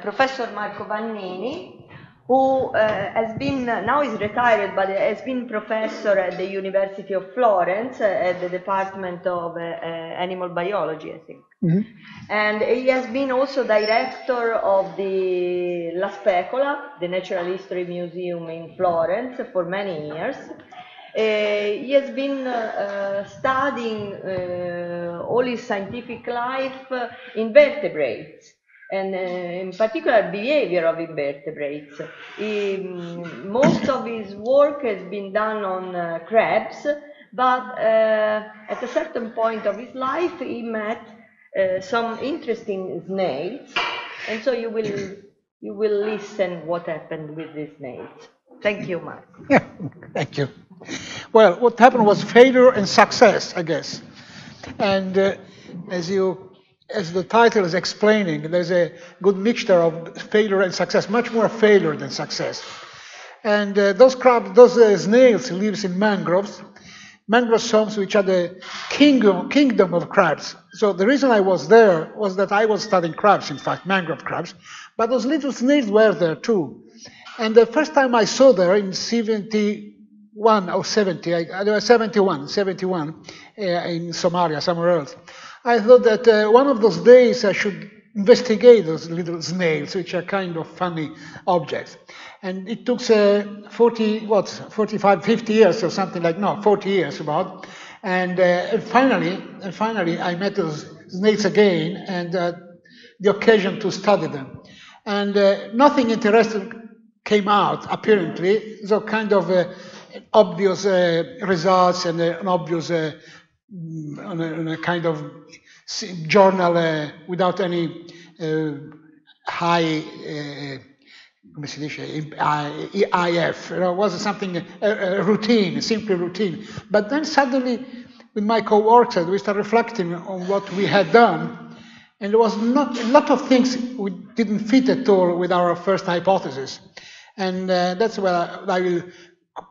Professor Marco Vannini, who uh, has been, now is retired, but has been professor at the University of Florence uh, at the Department of Animal Biology, I think. Mhm. And he has been also director of the La Specola, the Natural History Museum in Florence, for many years. Uh, he has been uh, studying uh, all his scientific life invertebrates and uh, in particular behavior of invertebrates. He, mm, most of his work has been done on uh, crabs, but uh, at a certain point of his life he met uh, some interesting snails, and so you will you will listen what happened with these snails. Thank you, Mark. Yeah, thank you. Well, what happened was failure and success, I guess. And uh, as you, as the title is explaining, there's a good mixture of failure and success, much more failure than success. And uh, those crabs, those uh, snails lives in mangroves, mangrove swamps, which are the kingdom, kingdom of crabs. So the reason I was there was that I was studying crabs, in fact, mangrove crabs, but those little snails were there too. And the first time I saw there in 71 or 70, I, I was 71, 71 uh, in Somalia, somewhere else, I thought that uh, one of those days I should investigate those little snails, which are kind of funny objects. And it took uh, 40, what, 45, 50 years or something like, no, 40 years about. And, uh, and finally, and finally, I met those snails again and uh, the occasion to study them. And uh, nothing interesting came out, apparently, so kind of uh, obvious uh, results and an obvious, on a, on a kind of journal uh, without any uh, high, uh, IF, you know, it was something, a, a routine, simply routine. But then suddenly, with my co-workers, we started reflecting on what we had done, and there was not a lot of things we didn't fit at all with our first hypothesis. And uh, that's where I, I will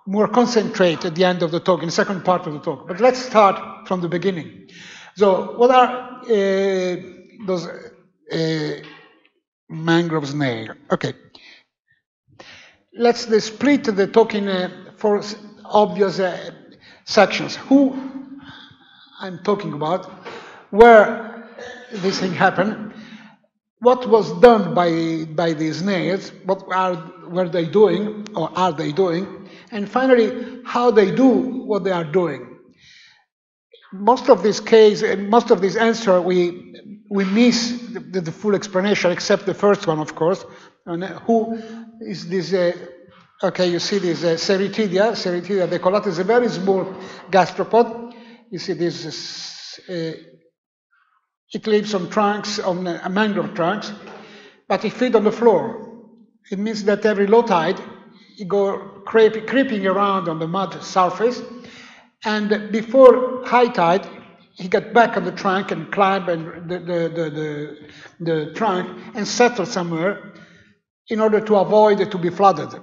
more concentrate at the end of the talk, in the second part of the talk. But let's start from the beginning. So, what are uh, those uh, mangrove snail? Okay. Let's split the talk in uh, four obvious uh, sections. Who I'm talking about, where this thing happened, what was done by, by the snails, what are, were they doing, or are they doing, and finally, how they do what they are doing. Most of this case, most of this answer, we, we miss the, the full explanation, except the first one, of course. And uh, who is this? Uh, okay, you see this uh, Cerithidea. Cerithidea decollata is a very small gastropod. You see this uh, it lives on trunks, on uh, mangrove trunks, but it feeds on the floor. It means that every low tide, go creep, creeping around on the mud surface, and before high tide, he got back on the trunk and climb and the, the, the, the, trunk and settle somewhere in order to avoid to be flooded.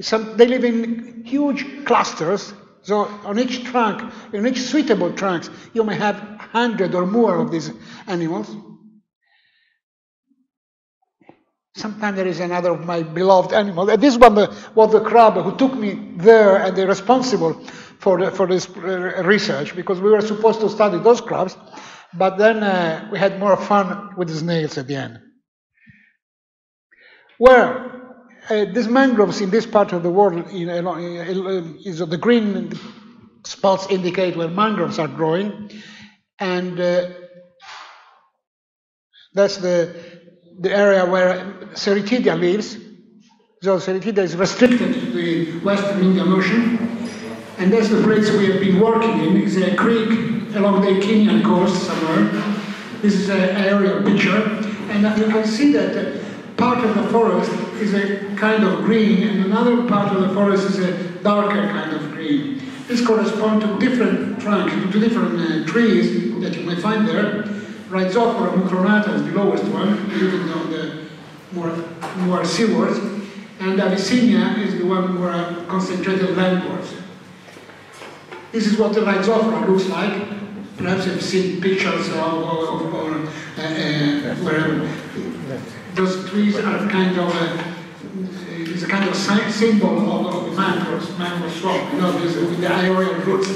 Some, they live in huge clusters. So on each trunk, on each suitable trunks, you may have hundred or more of these animals. Sometimes there is another of my beloved animals. This one was the crab who took me there and they're responsible for, the, for this research because we were supposed to study those crabs, but then uh, we had more fun with the snails at the end. Where uh, these mangroves in this part of the world, in, uh, is the green spots indicate where mangroves are growing, and uh, that's the the area where Cerithidea lives. So Cerithidea is restricted to the Western Indian Ocean, and that's the place we have been working in. It's a creek along the Kenyan coast somewhere. This is an aerial picture, and you can see that uh, part of the forest is a kind of green, and another part of the forest is a darker kind of green. This corresponds to different trunks, to different uh, trees that you may find there. Rhizophora mucronata is the lowest one, living on the more, more seawards, and Avicennia is the one more concentrated landwards. This is what the Rhizophora looks like. perhaps you've seen pictures of, of, or uh, uh, where those trees are kind of a, is a kind of symbol of, of the mangrove, mangrove swamp, you know, with the aerial roots.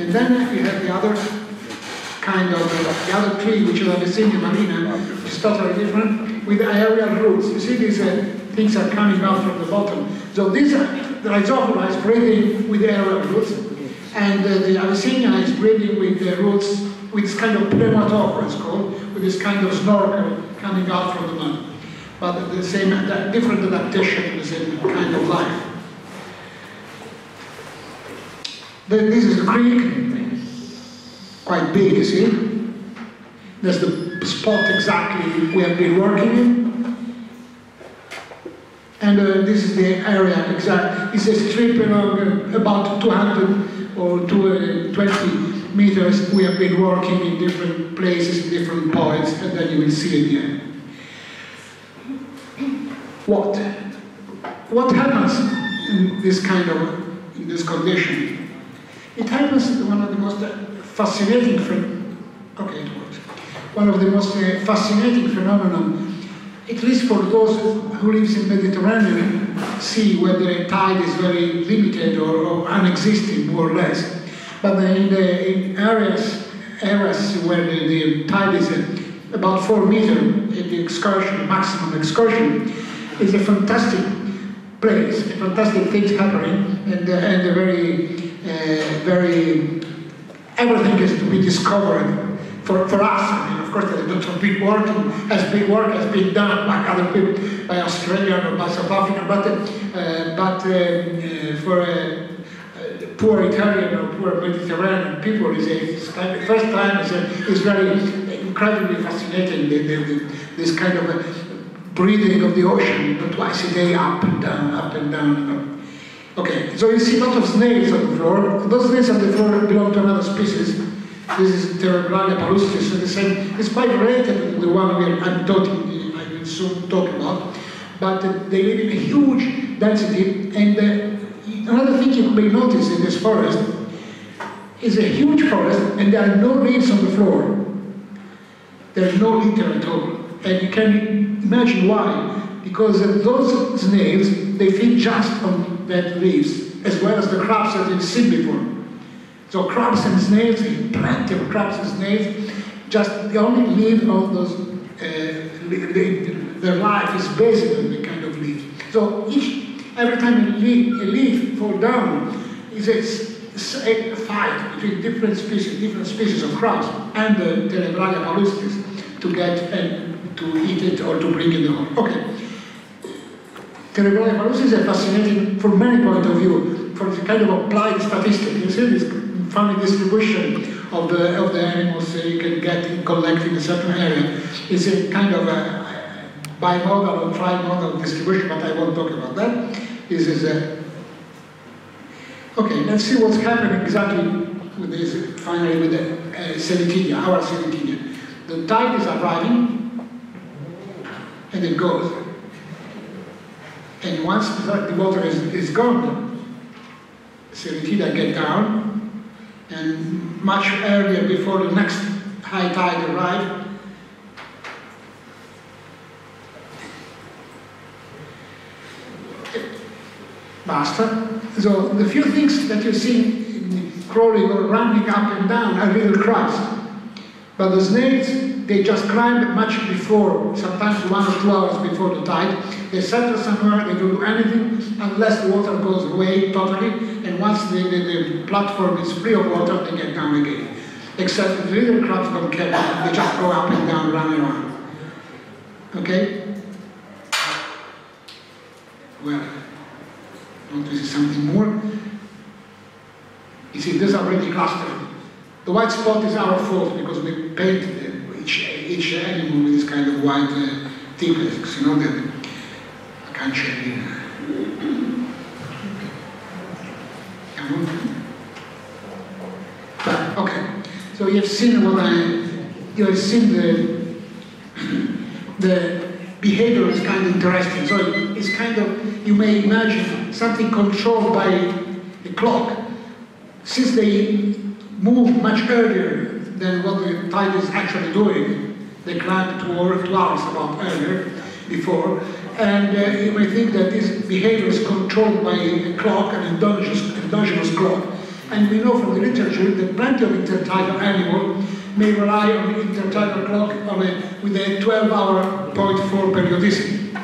And then you have the other kind of, uh, the other tree, which is Avicennia marina, which is totally different, with aerial roots. You see these uh, things are coming out from the bottom. So these are, the Rhizophora is breeding with aerial roots, and uh, the Avicennia is breeding with the roots, with this kind of pneumatophora, it's called, with this kind of snorkel coming out from the mud. But the same, different adaptation, the same kind of life. This is the creek, quite big, you see. That's the spot exactly we have been working in. And uh, this is the area exactly. It's a strip of about 200 or 220 uh, meters. We have been working in different places, in different points, and then you will see it here. What? What happens in this kind of, in this condition? It happens in one of the most fascinating, okay, it works. One of the most uh, fascinating phenomenon, at least for those who live in Mediterranean Sea, where the tide is very limited or, or unexisting, more or less. But in, the, in areas, areas where the, the tide is uh, about four meters, the excursion, maximum excursion, is a fantastic place, fantastic things happening, and, uh, and a very, uh, very, everything is to be discovered for, for us. I mean, of course, lot of big work has been work has been done by other people, by Australia or by South Africa, but uh, but uh, uh, for a, poor Italian or poor Mediterranean people, is a kind of, first time is, a, very incredibly fascinating. The, the, the, this kind of breathing of the ocean, but twice a day, up and down, up and down. Okay, so you see a lot of snails on the floor. Those snails on the floor belong to another species. This is Terebralia palustris, so the same. It's quite related to the one we are, I'm talking, I will soon talk about. But uh, they live in a huge density, and uh, another thing you may notice in this forest is a huge forest, and there are no leaves on the floor. There's no litter at all. And you can imagine why. Because those snails, they feed just on leaves, as well as the crops that you've seen before. So crops and snails, plenty of crops and snails, just they only live on those, uh, their life is based on the kind of leaves. So each, every time a leaf, a leaf fall down, is a, a fight between different species, different species of crops and the Terebralia palustris to get and to eat it or to bring it home. Okay. Terebralia palustris is a fascinating from many point of view, from the kind of applied statistic. You see this funny distribution of the of the animals you can get in collecting a certain area. It's a kind of a bimodal or trimodal distribution, but I won't talk about that. This is a Okay, let's see what's happening exactly with this, finally with the uh, Cerithidea, our Cerithidea. The tide is arriving, and it goes. And once the water is, is gone, Cerithidea get down, and much earlier before the next high tide arrive, basta. So the few things that you see crawling or running up and down are little crabs. But the snails they just climb much before, sometimes one or two hours before the tide. They settle somewhere, they don't do anything unless the water goes away totally, and once the, the, the platform is free of water, they get down again. Except the little crabs don't care, they just go up and down, run around. Okay? Well, want to see something more? You see, this already clustered. The white spot is our fault because we painted each, each animal with this kind of white uh, you know, that I can't you. But, okay, so you've seen what I, you have seen the, the behavior is kind of interesting. So it's kind of, you may imagine something controlled by the clock. Since they move much earlier than what the tide is actually doing. They climbed two, or two hours about earlier, before, and uh, you may think that this behavior is controlled by a clock, an endogenous, endogenous clock. And we know from the literature that plenty of intertidal animals may rely on the intertidal clock on a, with a 12-hour 0.4 periodicity.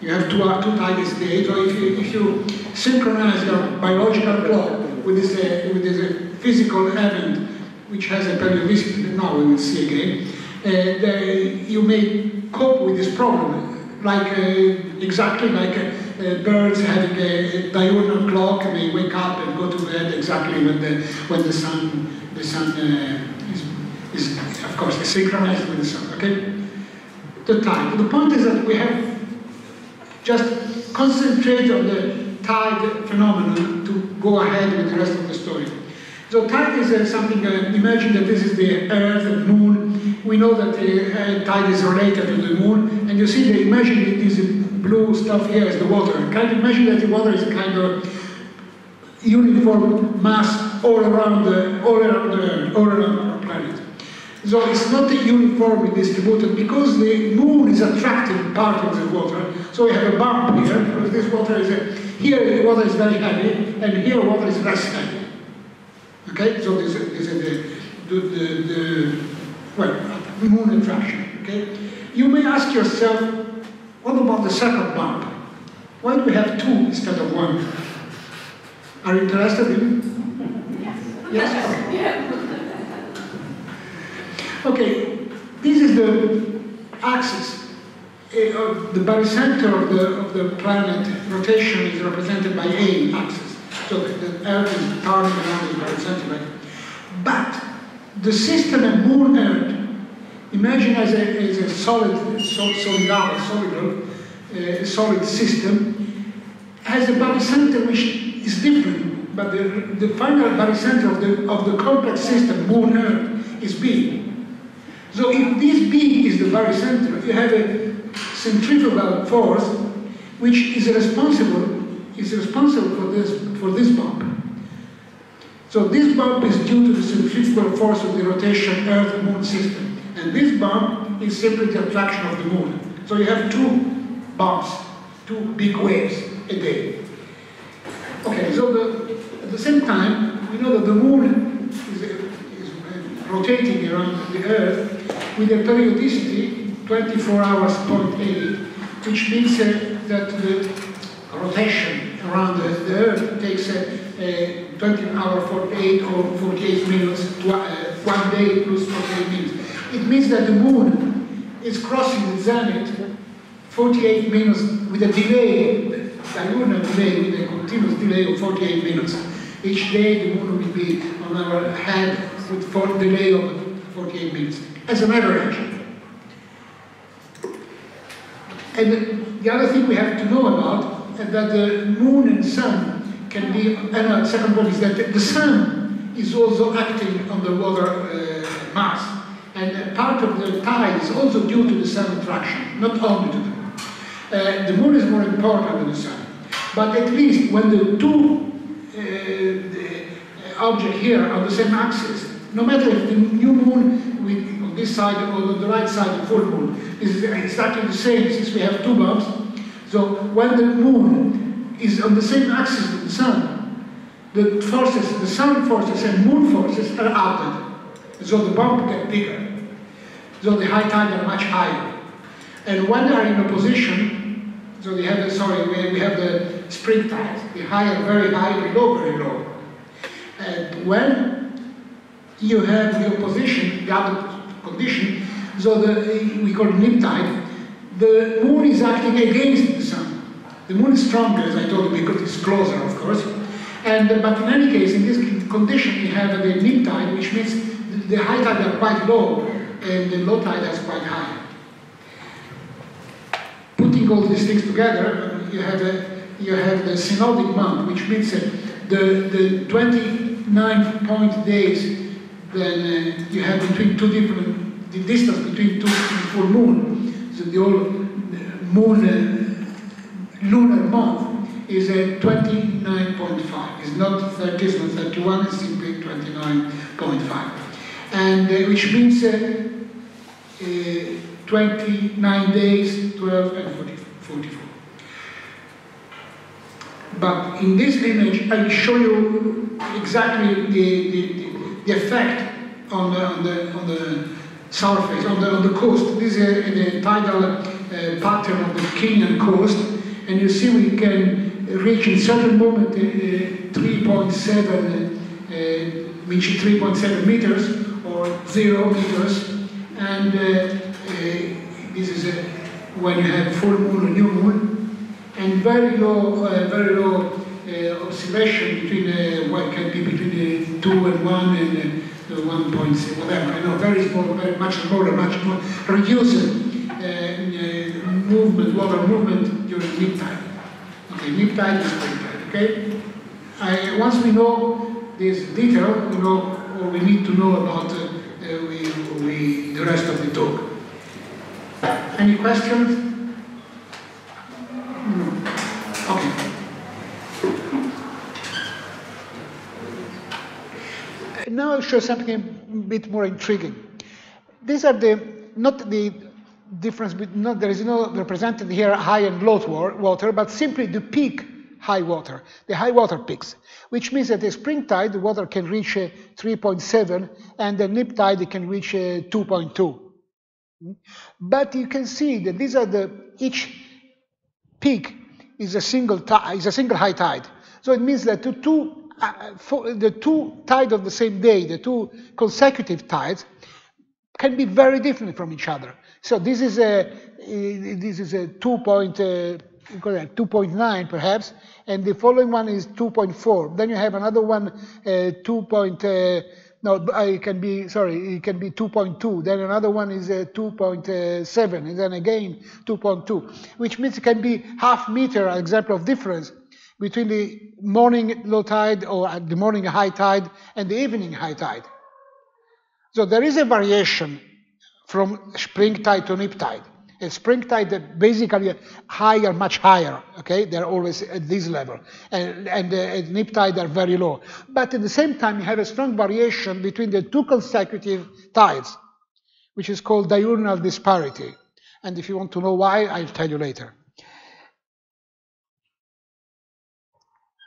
You have two, two tides a day, so if you, if you synchronize your biological clock with this, uh, with this uh, physical event, which has a periodicity now we will see again, uh, you may cope with this problem, like uh, exactly like uh, birds having a, diurnal clock, they wake up and go to bed exactly when the when the sun the sun is, is of course synchronized with the sun. Okay, the time. The point is that we have just concentrate on the tide phenomenon to go ahead with the rest of the story. So tide is uh, something, uh, imagine that this is the earth and moon. We know that the uh, tide is related to the moon. And you see, they imagine this blue stuff here is the water. Kind of imagine that the water is a kind of uniform mass all around the, all around the all around our planet. So it's not uniformly distributed because the moon is attracting part of the water. So we have a bump here because this water is a, here the water is very heavy and here water is less heavy. Okay, so this, this is the, the, the, the well, moon attraction. Okay, you may ask yourself, what about the second bump? Why do we have two instead of one? Are you interested in? Yes. Yes. Yeah. Okay, this is the axis eh, of the barycenter of the, of the planet rotation is represented by A axis. So the, Earth is turning around the barycenter. But the system of Moon Earth, imagine as a, as a solid, solid, solid, solid, uh, solid system, has a barycenter which is different. But the, the final barycenter of the, of the complex system, Moon Earth, is B. So if this B is the barycenter, you have a centrifugal force which is responsible is responsible for this for this bump. So this bump is due to the centrifugal force of the rotation Earth-Moon system. And this bump is simply the attraction of the moon. So you have two bumps, two big waves a day. Okay, so the, at the same time, we know that the moon is, is rotating around the Earth with a periodicity 24 hours point 8, which means uh, that the rotation around the, the Earth takes uh, uh, 20 hours 48 or 48 minutes, uh, one day plus 48 minutes. It means that the moon is crossing the zenith 48 minutes with a delay, diurnal delay, with a continuous delay of 48 minutes. Each day the moon will be on our head with a delay of 48 minutes as a matter of average. And the other thing we have to know about is that the moon and sun can be, and the second one is that the sun is also acting on the water uh, mass. And part of the tide is also due to the sun attraction, not only to the moon. Uh, the moon is more important than the sun. But at least when the two uh, objects here are on the same axis, no matter if the new moon with this side or on the right side of the full moon This is exactly the same since we have two bumps. So when the moon is on the same axis as the sun, the forces, the sun forces and moon forces are added. So the bump gets bigger. So the high tide are much higher. And when they are in opposition, so we have the, sorry, we, have the spring tide, the high are very high, the low very low. And when you have the opposition, the other condition, so the, we call it neap tide, the moon is acting against the sun. The moon is stronger, as I told you, because it's closer, of course. And, uh, but in any case, in this condition, we have the neap tide, which means the, the high tide are quite low, and the low tide is quite high. Putting all these things together, you have, a, you have the synodic month, which means that the, the 29 point days then uh, you have between two different, the distance between two full moon, so the old moon uh, lunar month is a 29.5. It's not 30, it's not 31, it's simply 29.5. and uh, which means uh, uh, 29 days, 12 and 40, 44. But in this image, I show you exactly the, the, the effect on the, on the, on the surface, on the, on the coast. This is the tidal uh, pattern of the Kenyan coast, and you see we can reach in certain moment uh, 3.7, uh, which is 3.7 meters or 0 meters, and uh, uh, this is uh, when you have full moon or new moon, and very low, very low oscillation between what can be between 2 and 1 and uh, 1.6, whatever, I know, very small, very much smaller, much more reduced uh, uh, movement, water movement during neap tide. Okay, neap tide is spring tide, okay? I, once we know this detail, we know what we need to know about uh, we, we, the rest of the talk. Any questions? No. Okay. Now I'll show something a bit more intriguing. These are the, not the difference, not, there is no represented here high and low water, but simply the peak high water, the high water peaks, which means that the spring tide, the water can reach uh, 3.7, and the neap tide it can reach uh, 2.2. But you can see that these are the, each peak is a single, is a single high tide. So it means that the two uh, for the two tides of the same day, the two consecutive tides, can be very different from each other. So this is a this is a 2.9 uh, perhaps, and the following one is 2.4. Then you have another one uh, 2. Uh, no, it can be sorry, it can be 2.2. Then another one is uh, 2.7, and then again 2.2, which means it can be half meter example of difference between the morning low tide or the morning high tide and the evening high tide. So there is a variation from spring tide to neap tide. A spring tide basically higher, much higher, okay? They're always at this level. And, and uh, neap tide are very low. But at the same time, you have a strong variation between the two consecutive tides, which is called diurnal disparity. And if you want to know why, I'll tell you later.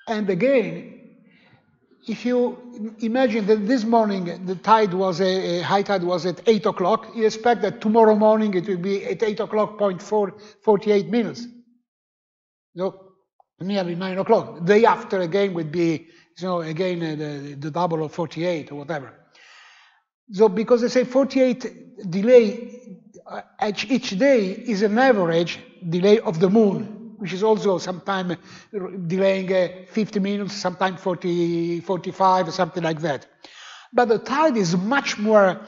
And again, if you imagine that this morning the tide was a, a high tide was at 8 o'clock, you expect that tomorrow morning it will be at 8 o'clock, point 48 minutes. No, nearly 9 o'clock. The day after again would be, you know, again uh, the, the double of 48 or whatever. So because they say 48 delay uh, each, each day is an average delay of the moon which is also sometimes delaying uh, 50 minutes, sometimes 40, 45, something like that. But the tide is much more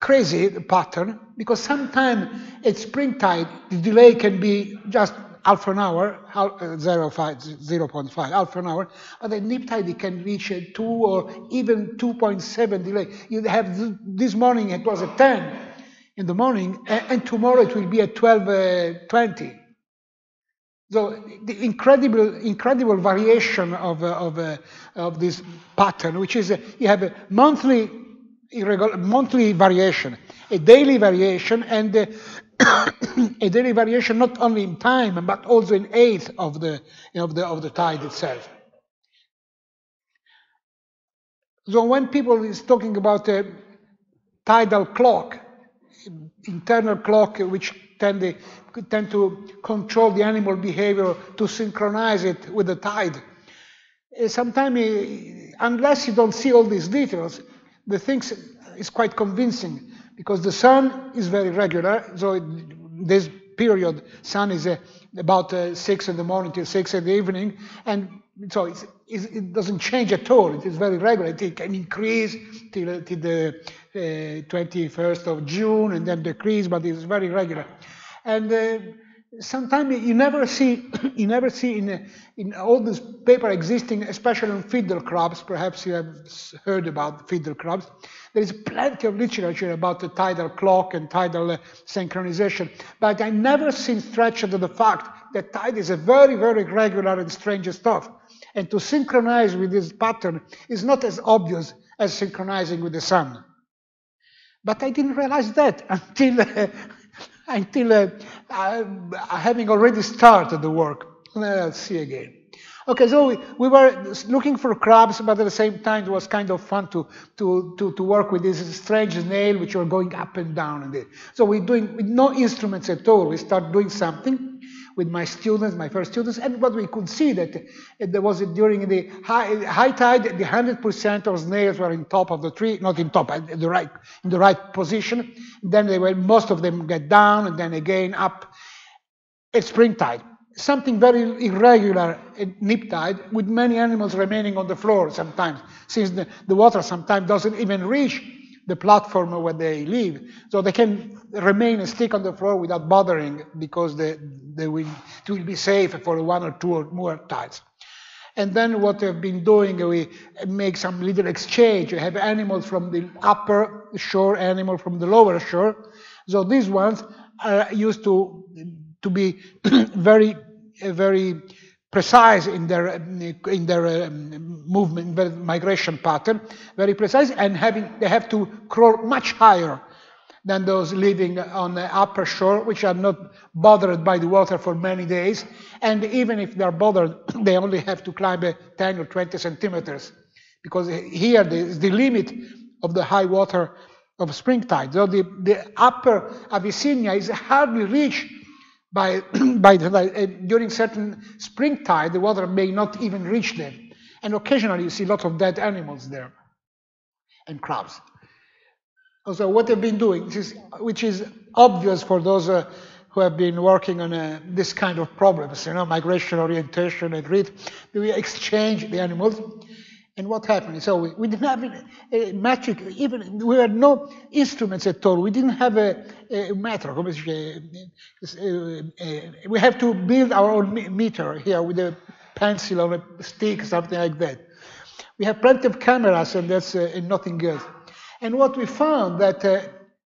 crazy pattern because sometimes at spring tide the delay can be just half an hour, uh, 0, 0.5, half an hour, but at neap tide it can reach a 2 or even 2.7 delay. You have th this morning it was at 10 in the morning, and, and tomorrow it will be at 12.20. Uh, so the incredible, incredible variation of, uh, of, uh, of this pattern, which is uh, you have a monthly, irregular, monthly variation, a daily variation, and uh, a daily variation not only in time but also in eighth of the, you know, of the of the tide itself. So when people is talking about a tidal clock, internal clock which tend, tend to control the animal behavior to synchronize it with the tide. Uh, Sometimes, uh, unless you don't see all these details, the thing is quite convincing because the sun is very regular. So this period, sun is uh, about six in the morning till six in the evening, and so it's, it doesn't change at all. It is very regular. It can increase till, till the uh, 21st of June and then decrease, but it's very regular. And uh, sometimes you never see, you never see in, in all this paper existing, especially on fiddle crabs, perhaps you have heard about fiddle crabs, there is plenty of literature about the tidal clock and tidal uh, synchronization, but I never seen stretched to the fact that tide is a very, very regular and strange stuff. And to synchronize with this pattern is not as obvious as synchronizing with the sun. But I didn't realize that until, uh, until uh, uh, having already started the work. Let's see again. Okay, so we, we, were looking for crabs, but at the same time it was kind of fun to, to, to, to work with this strange snail which were going up and down. And so we're doing with no instruments at all. We start doing something with my students, my first students, and what we could see that eh, there was during the high, high tide, the 100% of snails were in top of the tree, not in top, in the right, in the right position. Then they were, most of them get down and then again up at spring tide something very irregular at neap tide with many animals remaining on the floor sometimes, since the, the water sometimes doesn't even reach the platform where they live. So they can remain and stick on the floor without bothering because they, they will, it will be safe for one or two or more tides. And then what we've been doing, we make some little exchange. We have animals from the upper shore, animal from the lower shore. So these ones are used to, to be very very precise in their in their um, movement, migration pattern, very precise, and having they have to crawl much higher than those living on the upper shore, which are not bothered by the water for many days. And even if they're bothered, they only have to climb 10 or 20 centimeters, because here is the limit of the high water of spring tide. So the, the upper Avicennia is hardly reached by, by the, uh, during certain spring tide, the water may not even reach them. And occasionally you see lots of dead animals there and crabs. So what they've been doing, is, which is obvious for those uh, who have been working on uh, this kind of problems, you know, migration orientation and read, we exchange the animals and what happened? So we, we didn't have a, metric, even we had no instruments at all. We didn't have a, a metro. We have to build our own meter here with a pencil or a stick, something like that. We have plenty of cameras, and that's uh, nothing else. And what we found that uh,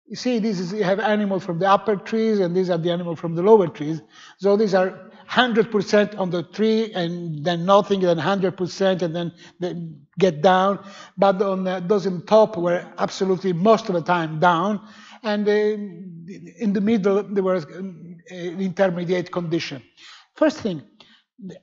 you see, this is you have animals from the upper trees, and these are the animals from the lower trees. So these are 100% on the tree and then nothing, then 100%, and then they get down. But on the, those in top were absolutely most of the time down, and uh, in the middle there was an intermediate condition. First thing,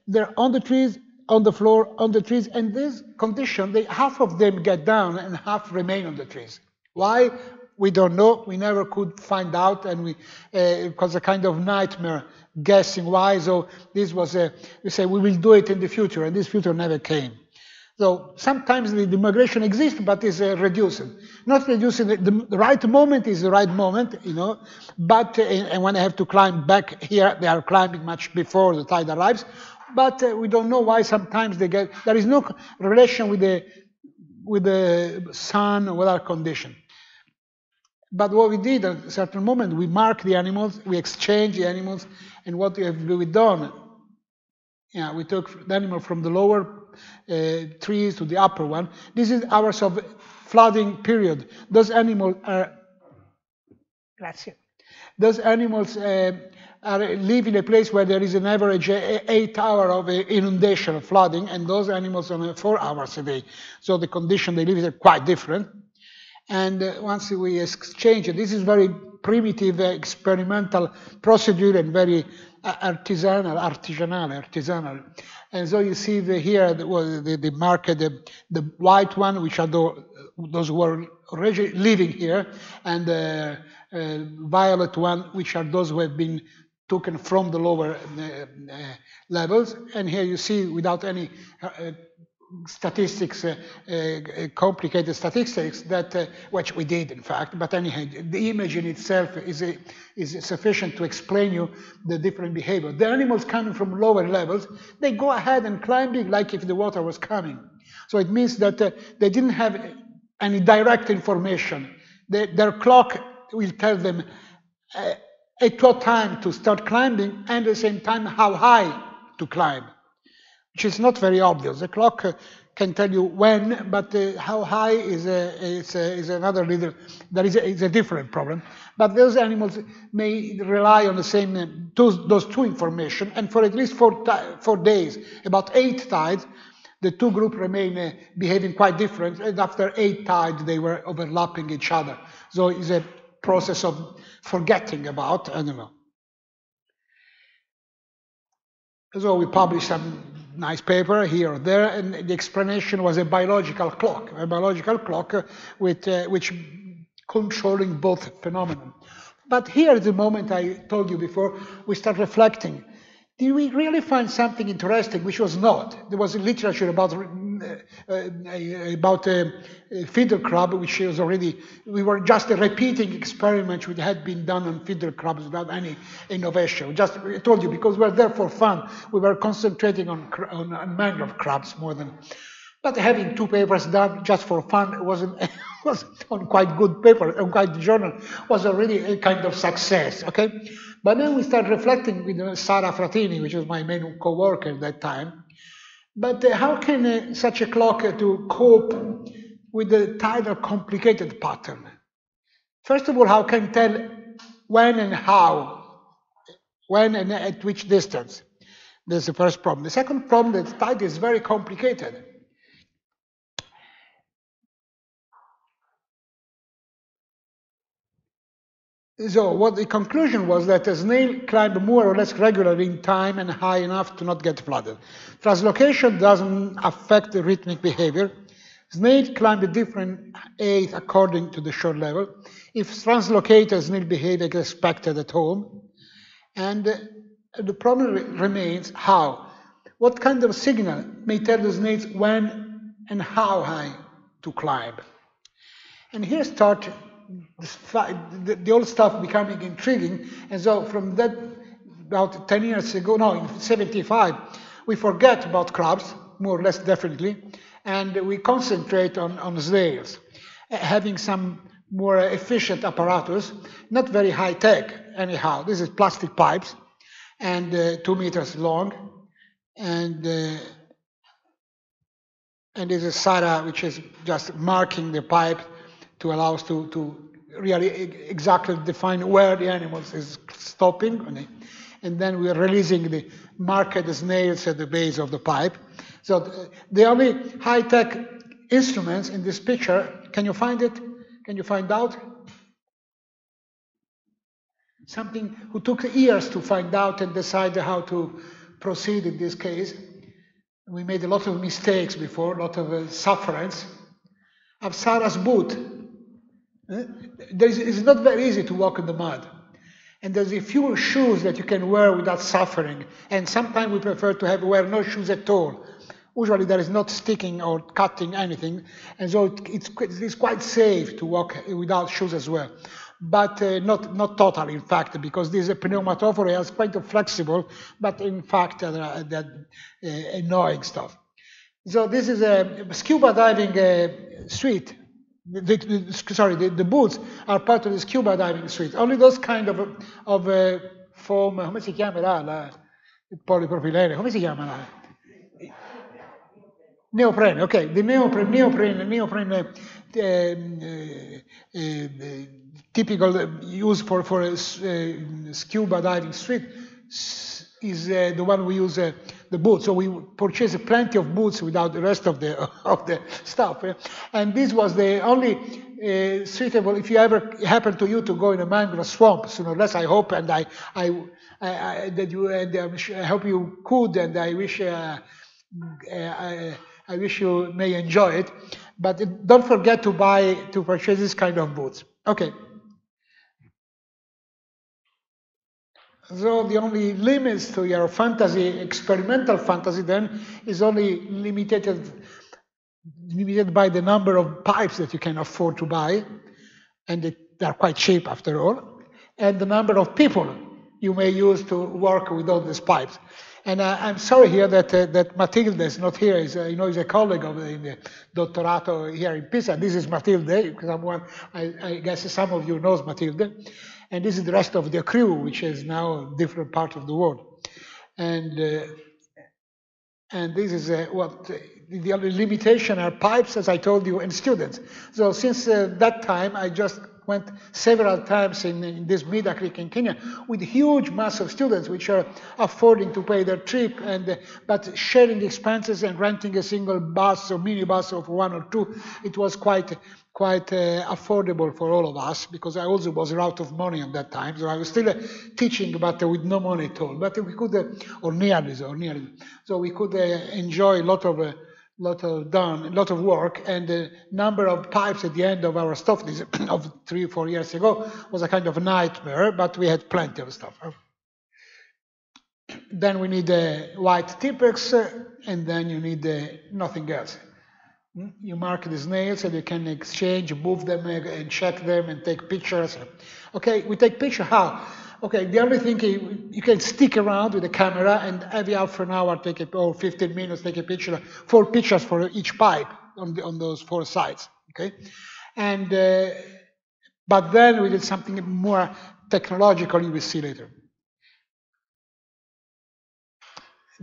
they're on the trees, on the floor, on the trees, and this condition, they, half of them get down and half remain on the trees. Why? We don't know. We never could find out, and we, uh, it was a kind of nightmare guessing why. So this was a, we say we will do it in the future, and this future never came. So sometimes the, migration exists, but is uh, reducing. Not reducing, the, the, right moment is the right moment, you know, but, uh, and when they have to climb back here, they are climbing much before the tide arrives. But uh, we don't know why sometimes they get, there is no relation with the, with the sun or weather condition. But what we did at a certain moment, we mark the animals, we exchange the animals, and what we have we done? Yeah, we took the animal from the lower uh, trees to the upper one. This is hours of flooding period. Those animals are, grazie. Those animals uh, are, live in a place where there is an average uh, eight hour of uh, inundation, flooding, and those animals are four hours a day. So the condition they live is quite different. And uh, once we exchange this is very primitive uh, experimental procedure and very uh, artisanal, artisanal, artisanal. And so you see the, here the, the, the market, the, the white one, which are the, those who are already living here, and the uh, violet one, which are those who have been taken from the lower uh, uh, levels. And here you see, without any statistics, uh, uh, complicated statistics that, uh, which we did in fact, but anyhow, the image in itself is, a, is sufficient to explain you the different behavior. The animals coming from lower levels, they go ahead and climbing like if the water was coming. So it means that uh, they didn't have any direct information. They, their clock will tell them uh, at what time to start climbing and at the same time how high to climb which is not very obvious. The clock uh, can tell you when, but uh, how high is, a, is, a, is another little, that is a, is a different problem. But those animals may rely on the same, uh, those, those two information, and for at least four, four days, about eight tides, the two groups remain uh, behaving quite different, and after eight tides they were overlapping each other. So it's a process of forgetting about, I don't know. So we published some nice paper here or there, and the explanation was a biological clock, a biological clock uh, with, uh, which controlling both phenomena. But here at the moment I told you before, we start reflecting. Did we really find something interesting, which was not? There was literature about uh, uh, about a, a fiddle crab, which was already we were just repeating experiments which had been done on feeder crabs without any innovation. Just I told you because we were there for fun. We were concentrating on on, on mangrove crabs more than. But having two papers done just for fun wasn't was on quite good paper, on quite journal, was already a kind of success, okay? But then we start reflecting with Sara Fratini, which was my main co-worker at that time. But uh, how can uh, such a clock uh, to cope with the tidal complicated pattern? First of all, how can tell when and how, when and at which distance? That's the first problem. The second problem, that tide is very complicated. So what the conclusion was that a snail climbed more or less regularly in time and high enough to not get flooded. Translocation doesn't affect the rhythmic behavior. Snails climb a different height according to the shore level. If translocated, snail behave as expected at home. And uh, the problem remains how. What kind of signal may tell the snails when and how high to climb? And here start the, the old stuff becoming intriguing. And so from that, about 10 years ago, no, in 75, we forget about crabs, more or less definitely, and we concentrate on, on snails, having some more efficient apparatus, not very high tech anyhow. This is plastic pipes and uh, two meters long. And uh, and this is Sara, which is just marking the pipe to allow us to, to really exactly define where the animals is stopping. And then we're releasing the marked snails at the base of the pipe. So the only high-tech instruments in this picture, can you find it? Can you find out? Something who took years to find out and decide how to proceed in this case. We made a lot of mistakes before, a lot of uh, sufferance. Of Sara's boot, it's not very easy to walk in the mud. And there's a few shoes that you can wear without suffering. And sometimes we prefer to have wear no shoes at all. Usually there is not sticking or cutting anything. And so it's, it's quite safe to walk without shoes as well. But uh, not, not totally, in fact, because this pneumatophore is quite flexible, but in fact, uh, that uh, annoying stuff. So this is a scuba diving uh, suite the, the, sorry, the, the, boots are part of the scuba diving suite. Only those kind of, of uh, foam, come si chiamerà la, il polipropilene, come si chiama la? Neoprene, ok, the neoprene, neoprene, neoprene uh, uh, typical use for, for a scuba diving suite is uh, the one we use uh, the boots. So we purchased plenty of boots without the rest of the of the stuff. And this was the only uh, suitable. If you ever happen to you to go in a mangrove swamp, sooner or less, I hope, and I I, I, I that you and um, I hope you could, and I wish. Uh, uh, I, I wish you may enjoy it, but don't forget to buy to purchase this kind of boots. Okay. So the only limits to your fantasy, experimental fantasy then, is only limited, limited by the number of pipes that you can afford to buy, and they are quite cheap after all, and the number of people you may use to work with all these pipes. And uh, I'm sorry here that uh, that Matilde is not here. Is uh, you know is a colleague of in the doctorato here in Pisa. This is Matilde. Someone I, I guess some of you knows Matilde and this is the rest of the crew, which is now a different part of the world. And uh, and this is uh, what the only limitation are pipes, as I told you, and students. So since uh, that time, I just went several times in, in this Mida Creek in Kenya with huge mass of students which are affording to pay their trip and uh, but sharing expenses and renting a single bus or minibus of one or two. It was quite quite uh, affordable for all of us because I also was out of money at that time. So I was still uh, teaching, but uh, with no money at all. But we could, uh, or nearly so, nearly. So we could uh, enjoy a lot of, uh, lot of done, a lot of work, and the number of pipes at the end of our stuff of three, four years ago was a kind of nightmare, but we had plenty of stuff. Then we need the white Tipp-Ex, and then you need nothing else. Hmm? You mark the snails and you can exchange, move them and check them and take pictures. Okay, we take picture how? Okay, the only thing you can stick around with the camera and every half an hour take a, or 15 minutes take a picture, four pictures for each pipe on, the, on those four sides. Okay, and uh, but then we did something more technological. You will see later.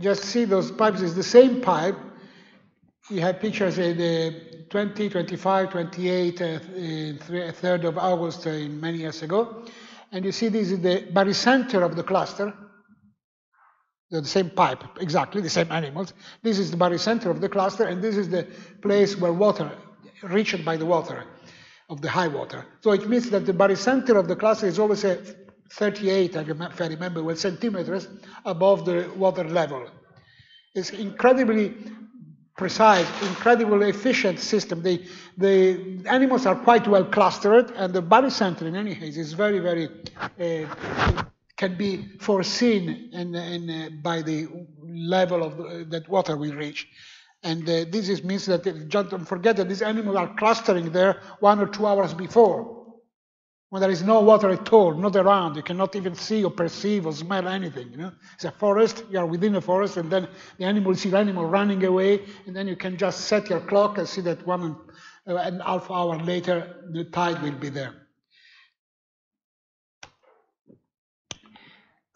Just see those pipes. It's the same pipe you have pictures in the 20, 25, 28, uh, 3rd of August uh, many years ago. And you see this is the barycenter of the cluster, the same pipe, exactly, the same animals. This is the barycenter of the cluster, and this is the place where water, reached by the water, of the high water. So it means that the barycenter of the cluster is always a 38, if I remember well, centimeters above the water level. It's incredibly precise, incredibly efficient system. The, the animals are quite well clustered, and the barycenter, in any case, is very, very, uh, can be foreseen in, in, uh, by the level of the, that water will reach. And uh, this is, means that, don't forget that these animals are clustering there one or two hours before when there is no water at all, not around, you cannot even see or perceive or smell anything. You know, it's a forest. You are within a forest, and then the animal see the animal running away, and then you can just set your clock and see that one uh, and a half hour later the tide will be there.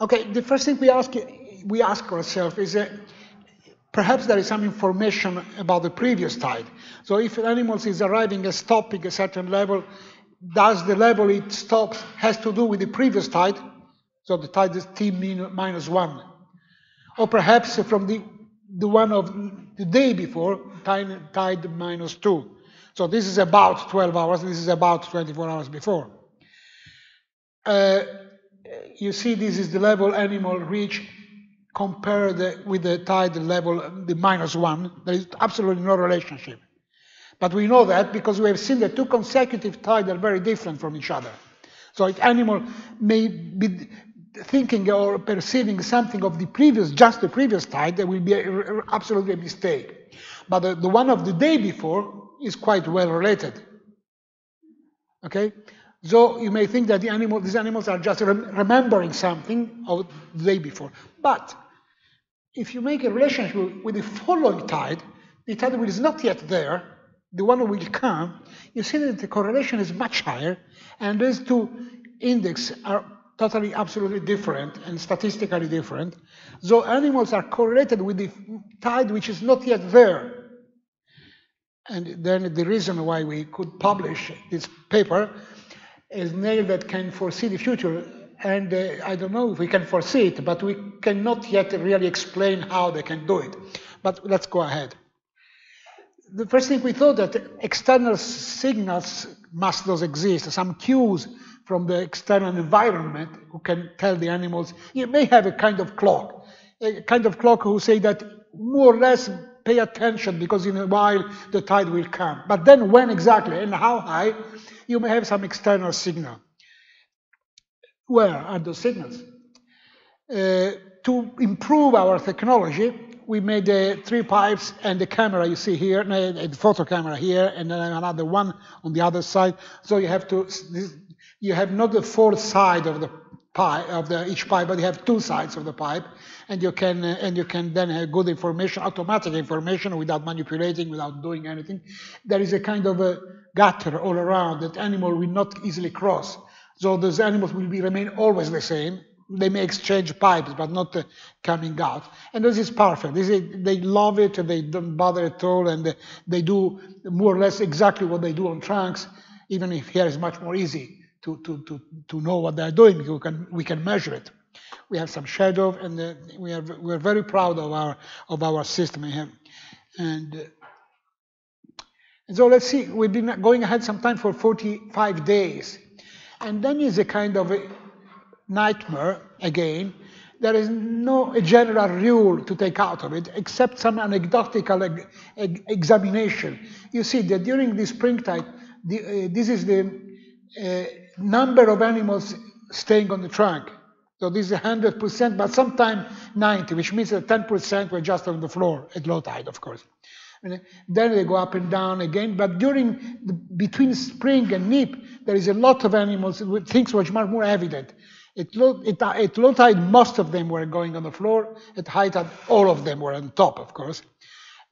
Okay, the first thing we ask we ask ourselves is. Uh, perhaps there is some information about the previous tide. So if an animal is arriving and stopping a certain level, does the level it stops has to do with the previous tide, so the tide is t minus 1, or perhaps from the, the one of the day before, tide, tide minus 2. So this is about 12 hours, this is about 24 hours before. Uh, you see this is the level animal reach compared with the tide level, the minus 1. There is absolutely no relationship. But we know that because we have seen that two consecutive tides are very different from each other. So an animal may be thinking or perceiving something of the previous, just the previous tide, there will be a, absolutely a mistake. But the, the one of the day before is quite well related. Okay? So you may think that the animal, these animals are just rem remembering something of the day before. But if you make a relationship with the following tide, the tide which is not yet there, the one will come, you see that the correlation is much higher, and these two indexes are totally, absolutely different and statistically different. So animals are correlated with the tide which is not yet there. And then the reason why we could publish this paper is nail that can foresee the future. And uh, I don't know if we can foresee it, but we cannot yet really explain how they can do it. But let's go ahead the first thing we thought that external signals must those exist, some cues from the external environment who can tell the animals. You may have a kind of clock, a kind of clock who say that more or less pay attention because in a while the tide will come. But then when exactly and how high, you may have some external signal. Where are those signals? Uh, to improve our technology, we made uh, three pipes and the camera you see here, the photo camera here, and then another one on the other side. So you have to, you have not the fourth side of the pipe of the each pipe, but you have two sides of the pipe, and you can uh, and you can then have good information, automatic information, without manipulating, without doing anything. There is a kind of a gutter all around that animal will not easily cross. So those animals will be remain always the same, they may exchange pipes, but not uh, coming out. And this is perfect. This is, they love it, they don't bother at all, and they, they do more or less exactly what they do on trunks, even if here is much more easy. to, to, to, to know what they're doing because we can, we can measure it. We have some shadow, and uh, we are we're very proud of our of our system. here. and, uh, and so let's see. We've been going ahead sometime for 45 days, and then is a kind of a nightmare again. There is no general rule to take out of it, except some anecdotal examination. You see that during the springtime, the, uh, this is the uh, number of animals staying on the trunk. So this is 100%, but sometimes 90, which means that 10% were just on the floor at low tide, of course. And then they go up and down again. But during the, between spring and neap, there is a lot of animals, things which are more evident. Low, at, at low tide, most of them were going on the floor. At high tide, all of them were on top, of course.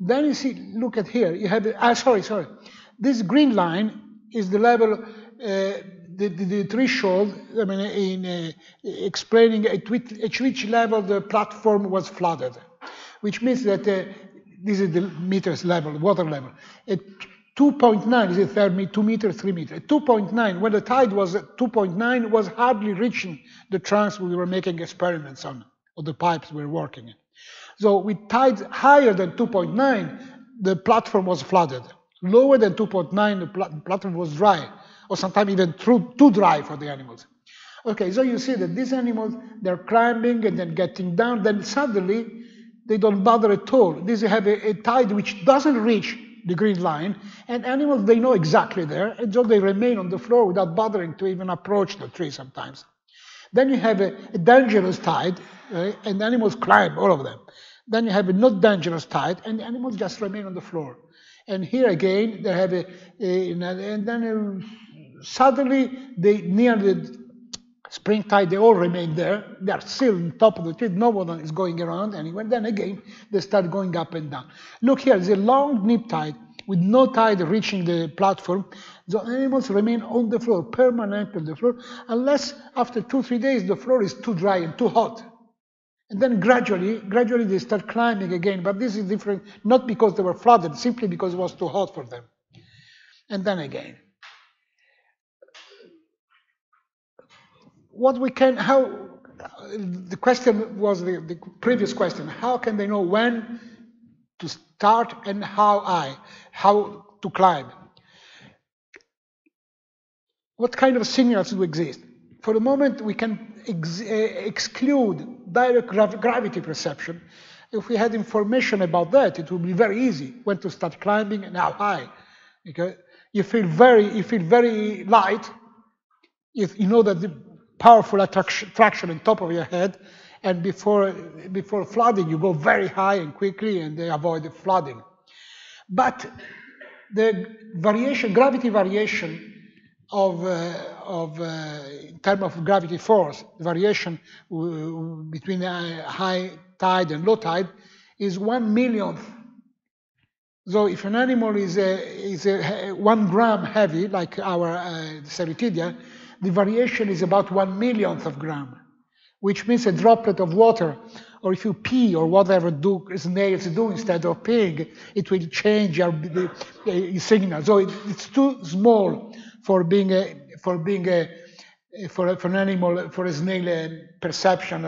Then you see, look at here. You have, ah, sorry, sorry. This green line is the level, uh, the, the, the, threshold, I mean, in uh, explaining at which, at which, level the platform was flooded, which means that uh, this is the meters level, water level. At 2.9 is third meter, 2 meters, 3 meters. 2.9, when the tide was at 2.9, was hardly reaching the trunks we were making experiments on, or the pipes we were working in. So with tides higher than 2.9, the platform was flooded. Lower than 2.9, the pl platform was dry, or sometimes even too, too dry for the animals. Okay, so you see that these animals, they're climbing and then getting down, then suddenly they don't bother at all. These have a, a tide which doesn't reach the green line, and animals, they know exactly there, and so they remain on the floor without bothering to even approach the tree sometimes. Then you have a, a dangerous tide, right? and animals climb, all of them. Then you have a not dangerous tide, and animals just remain on the floor. And here again, they have a, a and then uh, suddenly they near the spring tide, they all remain there. They are still on top of the tree. No one is going around anywhere. Then again, they start going up and down. Look here, there's a long neap tide with no tide reaching the platform. The animals remain on the floor, permanent on the floor, unless after two, three days the floor is too dry and too hot. And then gradually, gradually they start climbing again. But this is different, not because they were flooded, simply because it was too hot for them. And then again. What we can, how, the question was the, the previous question, how can they know when to start and how I, how to climb? What kind of signals do exist? For the moment, we can ex eh, exclude direct grav gravity perception. If we had information about that, it would be very easy when to start climbing and how high. Because you feel very, you feel very light. If you know that the powerful attraction, traction on top of your head, and before before flooding, you go very high and quickly, and they avoid the flooding. But the variation, gravity variation of, uh, of uh, in terms of gravity force, variation between high tide and low tide is one millionth. So if an animal is, a, is a, one gram heavy, like our uh, Cerithidea, the variation is about one millionth of gram, which means a droplet of water, or if you pee or whatever do, snails do instead of peeing, it will change your the, the signal. So it, it's too small for being a, for being a, for, for an animal, for a snail uh, perception.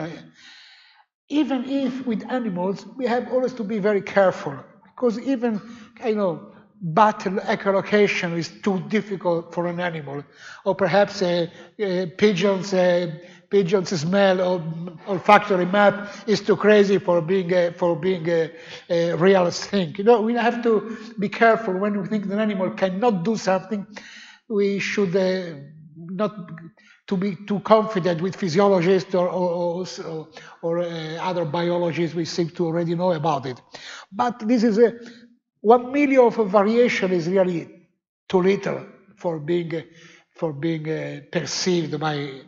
Even if with animals, we have always to be very careful because even, you know, battle echolocation is too difficult for an animal, or perhaps a, a pigeon's a pigeon's smell or olfactory map is too crazy for being a, for being a, a real thing. You know, we have to be careful when we think an animal cannot do something we should uh, not to be too confident with physiologists or, or, or, or uh, other biologists we seem to already know about it. But this is a one million of variation is really too little for being for being uh, perceived by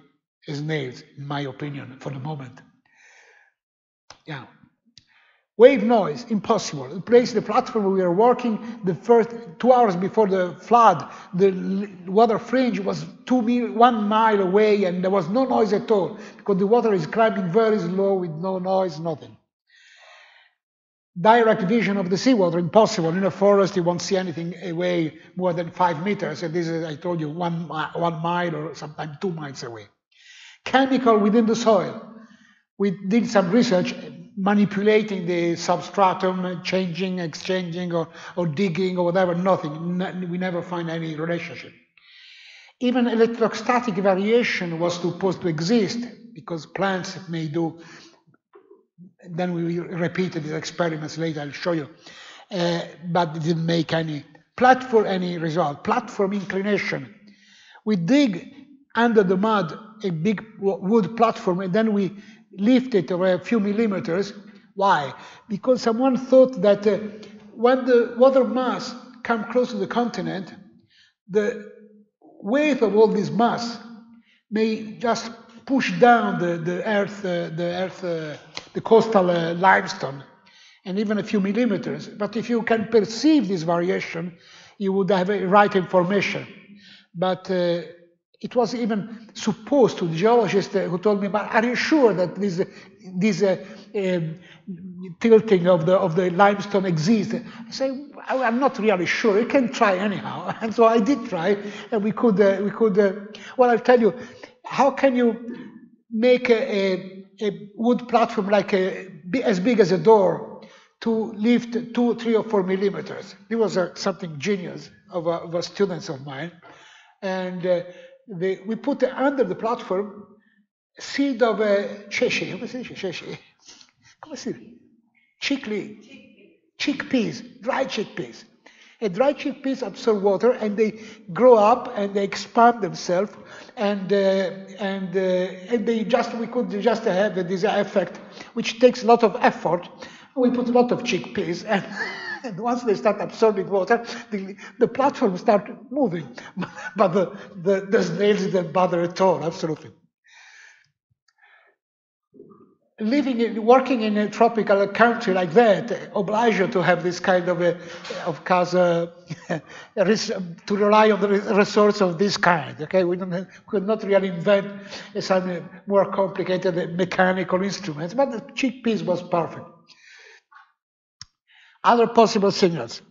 snails, in my opinion, for the moment. Yeah. Wave noise, impossible. The place, the platform we were working, the first two hours before the flood, the water fringe was two mil, one mile away and there was no noise at all because the water is climbing very slow with no noise, nothing. Direct vision of the seawater, impossible. In a forest, you won't see anything away more than five meters. And this is, I told you, one, one mile or sometimes two miles away. Chemical within the soil. We did some research manipulating the substratum, changing, exchanging, or, or digging, or whatever, nothing. we never find any relationship. Even electrostatic variation was supposed to exist because plants may do then we repeated these experiments later, I'll show you. Uh, but it didn't make any platform, any result. Platform inclination. We dig under the mud a big wood platform and then we lift it a few millimeters. Why? Because someone thought that uh, when the water mass come close to the continent, the weight of all this mass may just push down the, the earth, uh, the earth, uh, the coastal uh, limestone, and even a few millimeters. But if you can perceive this variation, you would have right information. But uh, it was even supposed to the geologist uh, who told me, but are you sure that this, this uh, um, tilting of the, of the limestone exists? I say, I'm not really sure. You can try anyhow. And so I did try, and we could, we could well, I'll tell you, how can you make a, a, a wood platform like a, as big as a door to lift two, three, or four millimeters? It was a, something genius of a, of a students of mine. And uh, they, we put under the platform seed of a dice? Chickpea. Chickpeas, dry chickpeas. A dry chickpeas absorb water and they grow up and they expand themselves and uh, and uh, and they just we could just have this effect, which takes a lot of effort. We put a lot of chickpeas and. And once they start absorbing water, the, the platform start moving. but the, the, the snails didn't bother at all, absolutely living in, working in a tropical country like that oblige you to have this kind of a, of course, uh, to rely on the resource of this kind. Okay, we don't have, could not really invent some more complicated mechanical instruments, but the chickpeas was perfect. Other possible signals.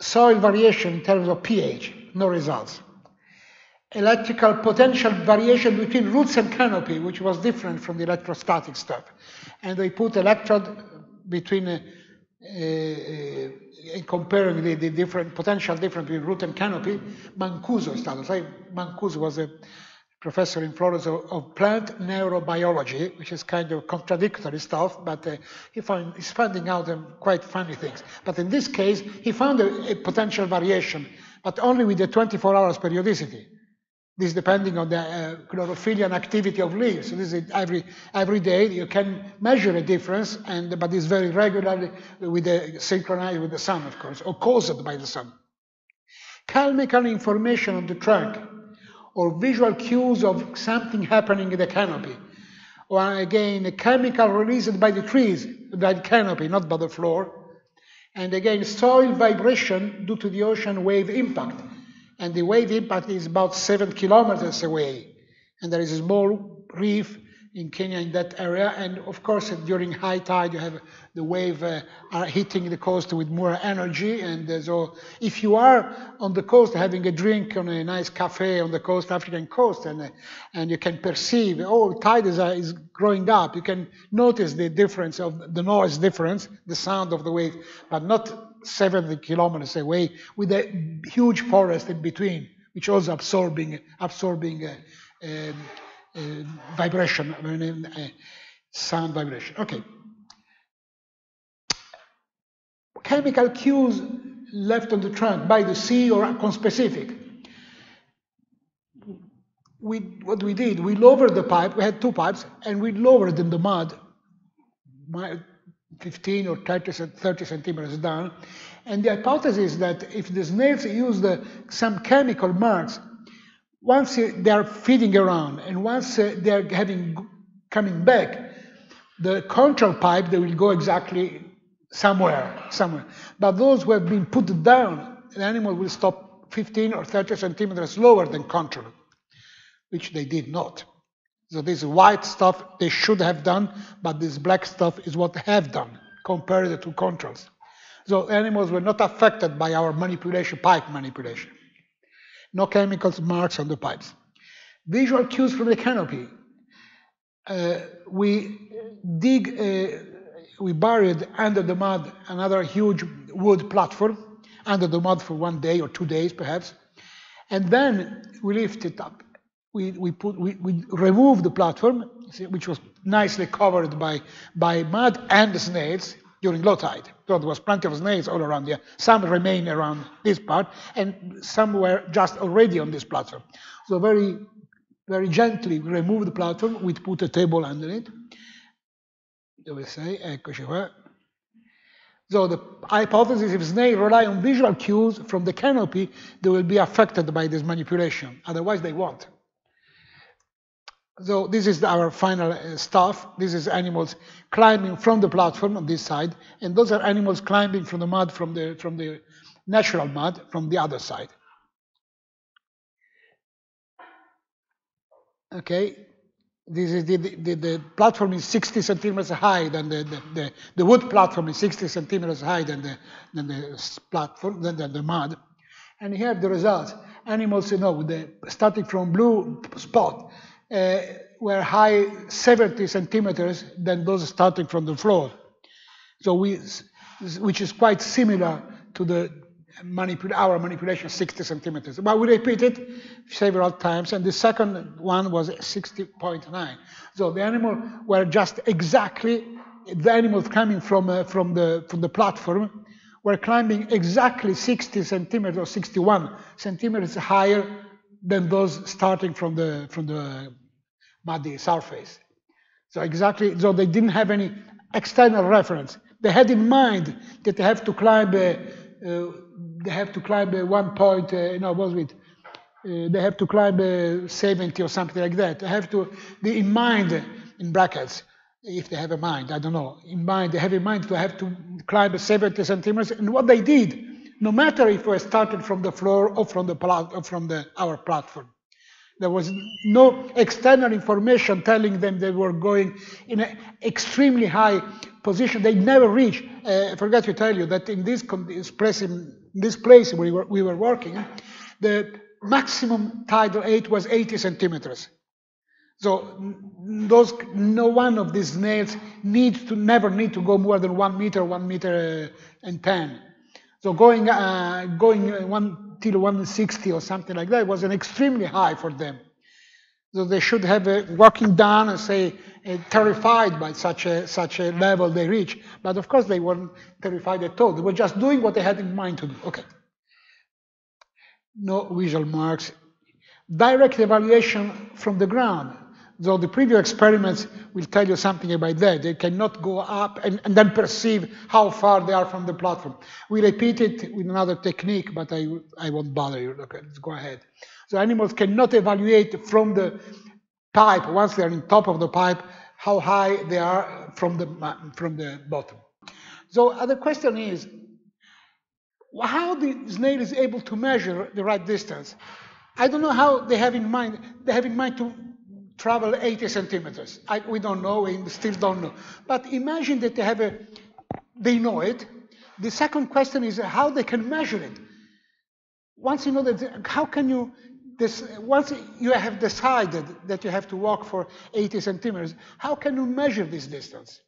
Soil variation in terms of pH, no results electrical potential variation between roots and canopy, which was different from the electrostatic stuff. And they put electrode between, uh, uh, comparing the, the, different potential difference between root and canopy. Mancuso stato, Mancuso was a professor in Florence of, of, plant neurobiology, which is kind of contradictory stuff, but uh, he found, he's finding out um, quite funny things. But in this case, he found a, a potential variation, but only with the 24 hours periodicity. This depending on the uh, chlorophyllian activity of leaves. So this is every, every day you can measure a difference, and but it's very regularly with the synchronized with the sun, of course, or caused by the sun. Chemical information on the trunk, or visual cues of something happening in the canopy, or again a chemical released by the trees, by the canopy, not by the floor, and again soil vibration due to the ocean wave impact and the wave impact is about seven kilometers away. And there is a small reef in Kenya in that area. And of course, during high tide, you have the wave uh, hitting the coast with more energy. And uh, so, if you are on the coast having a drink on a nice cafe on the coast, African coast, and uh, and you can perceive, oh, tide is, uh, is growing up. You can notice the difference of the noise difference, the sound of the wave, but not 70 kilometers away with a huge forest in between, which also absorbing absorbing uh, uh, uh, vibration, uh, sound vibration. Okay. Chemical cues left on the trunk by the sea or conspecific. We, what we did, we lowered the pipe, we had two pipes, and we lowered in the mud 15 or 30, 30 centimeters down. And the hypothesis is that if the snails use the, some chemical marks, once they are feeding around and once uh, they are having coming back, the control pipe they will go exactly somewhere, somewhere. But those who have been put down, the animal will stop 15 or 30 centimeters lower than control, which they did not. So this white stuff they should have done, but this black stuff is what they have done compared to controls. So animals were not affected by our manipulation, pipe manipulation. No chemicals marks on the pipes. Visual cues from the canopy. Uh, we dig, uh, we buried under the mud another huge wood platform under the mud for one day or two days perhaps, and then we lift it up. We, we, put, we, we remove the platform, which was nicely covered by, by mud and snails during low tide. So there was plenty of snails all around here. Some remain around this part, and some were just already on this platform. So very, very gently we remove the platform, we put a table under it. So the hypothesis if snails rely on visual cues from the canopy, they will be affected by this manipulation. Otherwise, they won't. So this is our final uh, stuff. This is animals climbing from the platform on this side, and those are animals climbing from the mud, from the from the natural mud, from the other side. Okay, this is the, the, the, platform is 60 centimeters high than the, the, the, the, wood platform is 60 centimeters high than the, than the platform, than the, the mud. And here the results. Animals, you know, the, starting from blue spot, uh, were high 70 centimeters than those starting from the floor. So we, which is quite similar to the our manipulation 60 centimeters. But we repeated several times, and the second one was 60.9. So the animal were just exactly the animals coming from uh, from the from the platform were climbing exactly 60 centimeters or 61 centimeters higher than those starting from the from the muddy surface. So exactly, so they didn't have any external reference. They had in mind that they have to climb, uh, uh, they have to climb uh, one point, uh, no, what was it? Uh, they have to climb uh, 70 or something like that. They have to be in mind, in brackets, if they have a mind, I don't know, in mind, they have in mind to have to climb 70 centimeters. And what they did, no matter if we started from the floor or from the, or from the our platform, there was no external information telling them they were going in an extremely high position. They never reached. Uh, I forgot to tell you that in this, place, in this place where we were, we were working, the maximum tidal height was 80 centimeters. So those, no one of these snails needs to never need to go more than one meter, one meter uh, and ten. So going uh, going one till 160 or something like that It was an extremely high for them. So they should have uh, walking down and say uh, terrified by such a such a level they reach. But of course they weren't terrified at all. They were just doing what they had in mind to do. Okay. No visual marks. Direct evaluation from the ground. So the previous experiments will tell you something about that. They cannot go up and, and, then perceive how far they are from the platform. We repeat it with another technique, but I, I won't bother you. Okay, let's go ahead. So animals cannot evaluate from the pipe, once they're on top of the pipe, how high they are from the, from the bottom. So uh, the question is, how the snail is able to measure the right distance? I don't know how they have in mind. They have in mind to travel 80 centimeters. I, we don't know, we still don't know. But imagine that they have a, they know it. The second question is how they can measure it. Once you know that, how can you, this, once you have decided that you have to walk for 80 centimeters, how can you measure this distance?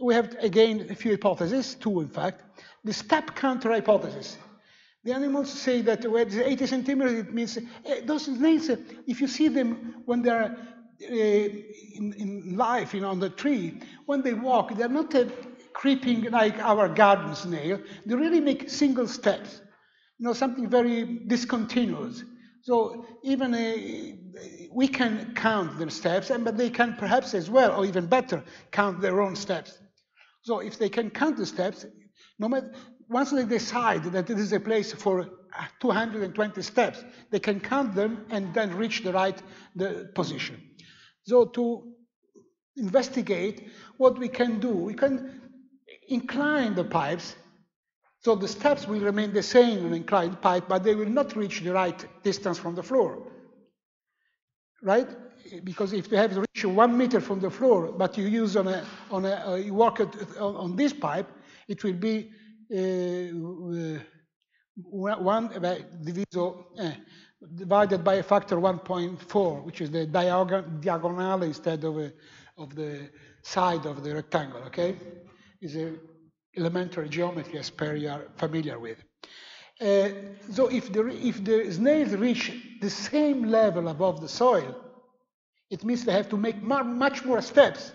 We have, again, a few hypotheses, two in fact. The step counter hypothesis. The animals say that when it's 80 centimeters, it means uh, those snails, uh, if you see them when they're uh, in, in, life, you know, on the tree, when they walk, they're not creeping like our garden snail. They really make single steps, you know, something very discontinuous. So even uh, we can count their steps, and but they can perhaps as well, or even better, count their own steps. So if they can count the steps, no matter once they decide that this is a place for 220 steps, they can count them and then reach the right the position. So to investigate what we can do, we can incline the pipes so the steps will remain the same in an inclined pipe, but they will not reach the right distance from the floor. Right? because if you have reached one meter from the floor, but you use on a, on a, uh, you work on, on this pipe, it will be uh, one diviso, uh, divided by a factor 1.4, which is the diagonal instead of, a, of the side of the rectangle, okay? Is a elementary geometry as per you are familiar with. Uh, so if the, if the snails reach the same level above the soil, it means they have to make much more steps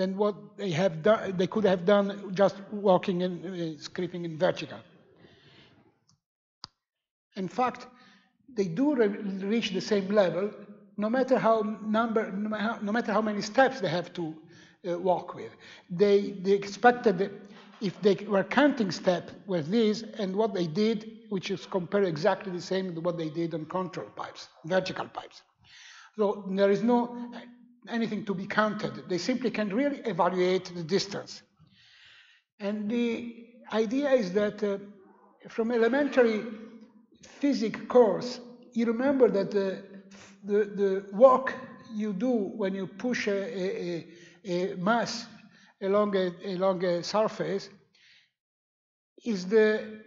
than what they have done, they could have done just walking and uh, scraping in vertical. In fact, they do re reach the same level, no matter how number, no matter how many steps they have to uh, walk with. They, they expected if they were counting step with these, and what they did, which is compared exactly the same to what they did on control pipes, vertical pipes. So there is no anything to be counted. They simply can really evaluate the distance. And the idea is that uh, from elementary physics course, you remember that the, the, the work you do when you push a, a, a mass along a, along a surface is the,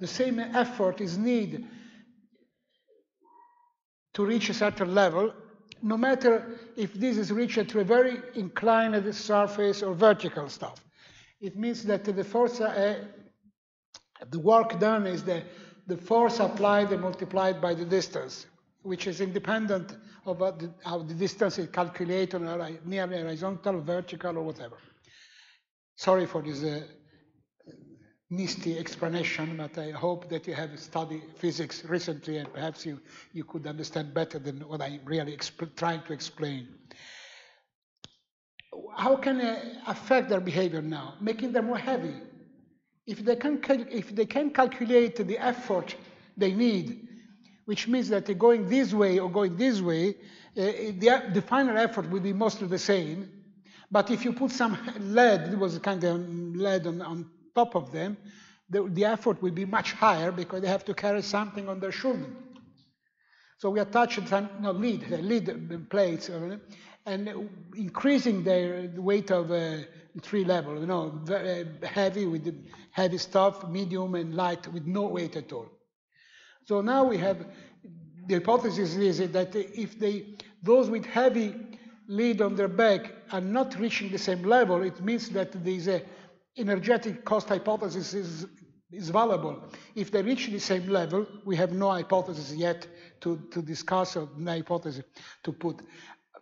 the same effort is needed to reach a certain level, no matter if this is reached through a very inclined surface or vertical stuff. It means that the force, uh, the work done is the, the force applied and multiplied by the distance, which is independent of the, how the distance is calculated near horizontal, vertical, or whatever. Sorry for this uh, misty explanation, but I hope that you have studied physics recently and perhaps you, you could understand better than what I'm really trying to explain. How can it affect their behavior now? Making them more heavy. If they can, if they can calculate the effort they need, which means that going this way or going this way, uh, the, the final effort will be mostly the same. But if you put some lead, it was kind of lead on, on top of them, the, the effort will be much higher because they have to carry something on their shoulder. So we attach some no, lead, lead plates, uh, and increasing their weight of uh, three levels, you know, very heavy with heavy stuff, medium and light with no weight at all. So now we have, the hypothesis is that if they, those with heavy lead on their back are not reaching the same level, it means that there is a energetic cost hypothesis is, is valuable. If they reach the same level, we have no hypothesis yet to, to discuss or no hypothesis to put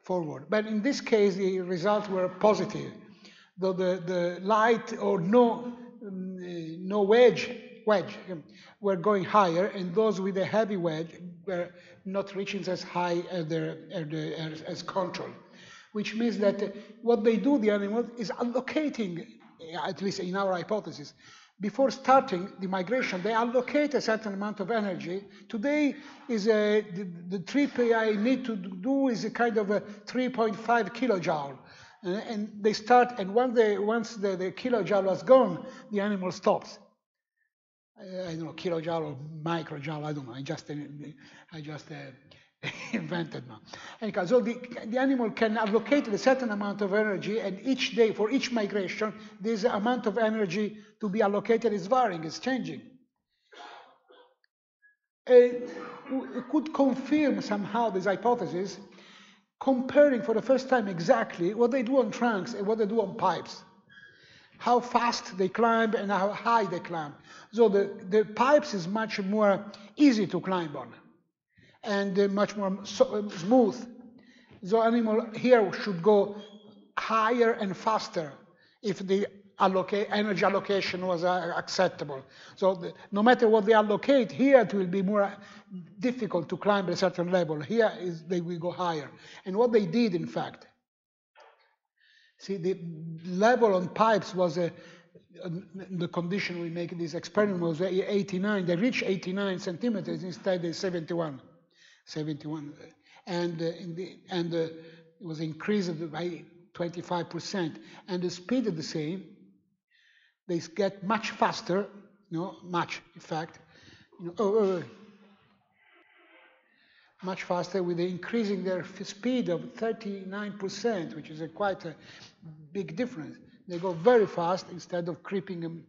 forward. But in this case, the results were positive. Though the, the light or no, um, no wedge, wedge um, were going higher, and those with a heavy wedge were not reaching as high as, their, as, as control. Which means that what they do, the animal, is allocating at least in our hypothesis, before starting the migration, they allocate a certain amount of energy. Today is a, the, the trip I need to do is a kind of a 3.5 kilojoule. And, and they start, and once, they, once the, the kilojoule was gone, the animal stops. I, I don't know, kilojoule or microjoule, I don't know. I just, I just uh, invented now. Anyhow, so the, the animal can allocate a certain amount of energy, and each day, for each migration, this amount of energy to be allocated is varying, is changing. Uh, could confirm somehow this hypothesis, comparing for the first time exactly what they do on trunks and what they do on pipes. How fast they climb and how high they climb. So the, the pipes is much more easy to climb on and uh, much more so, uh, smooth. The animal here should go higher and faster if the energy allocation was uh, acceptable. So the, no matter what they allocate, here it will be more difficult to climb a certain level. Here is, they will go higher. And what they did, in fact, see, the level on pipes was a, the condition we make this experiment was 89. They reached 89 centimeters instead of 71. 71, and uh, the, and uh, it was increased by 25%, and the speed is the same. They get much faster, you know, much in fact. You know, oh, oh, oh. much faster with increasing their speed of 39%, which is a quite a big difference. They go very fast instead of creeping,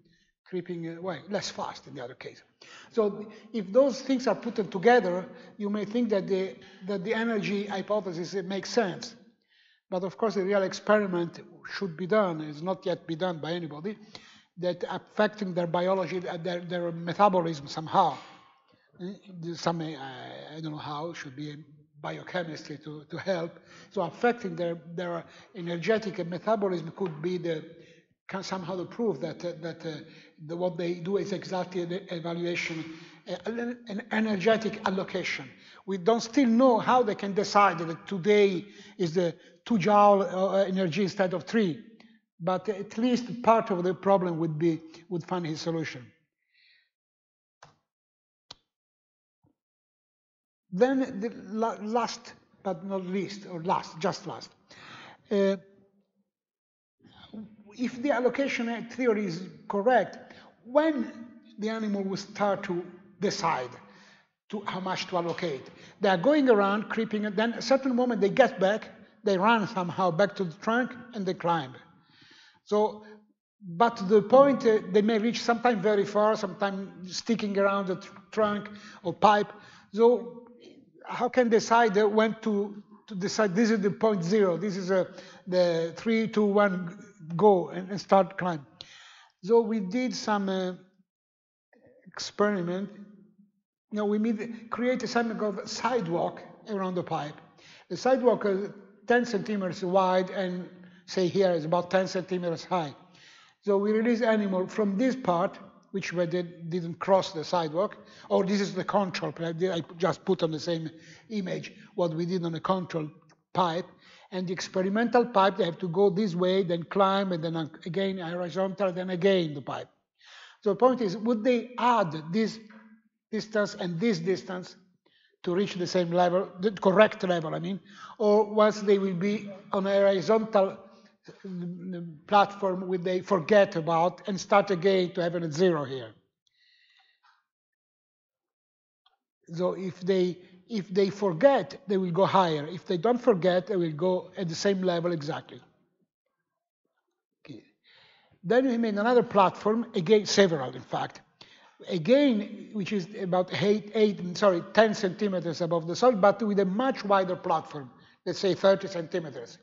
creeping away, less fast in the other case. So if those things are put together, you may think that the, that the energy hypothesis makes sense. But of course, the real experiment should be done, it's not yet be done by anybody, that affecting their biology, their, their metabolism somehow. Eh, some, uh, I don't know how, should be biochemistry to, to help. So affecting their, their energetic metabolism could be the, can somehow proof that, uh, that uh, the, what they do is exactly the evaluation, uh, an energetic allocation. We don't still know how they can decide that today is the two joule energy instead of three, but at least part of the problem would be, would find his solution. Then the last, but not least, or last, just last. Uh, if the allocation theory is correct, when the animal will start to decide to how much to allocate. They are going around, creeping, and then a certain moment they get back, they run somehow back to the trunk, and they climb. So, but the point, uh, they may reach sometime very far, sometimes sticking around the trunk or pipe. So how can they decide when to, to decide this is the point zero, this is a, the three, two, one, go and, and start climb. So we did some uh, experiment. You know, we made, created something called sidewalk around the pipe. The sidewalk is 10 centimeters wide and say here is about 10 centimeters high. So we release animal from this part which were didn't cross the sidewalk, or this is the control pipe. I just put on the same image what we did on the control pipe. And the experimental pipe, they have to go this way, then climb, and then again horizontal, then again the pipe. So the point is, would they add this distance and this distance to reach the same level, the correct level, I mean, or once they will be on a horizontal platform would they forget about and start again to have a zero here. So if they if they forget, they will go higher. If they don't forget, they will go at the same level exactly. Okay. Then we made another platform, again several in fact, again which is about eight, eight sorry, 10 centimeters above the soil, but with a much wider platform, let's say 30 centimeters.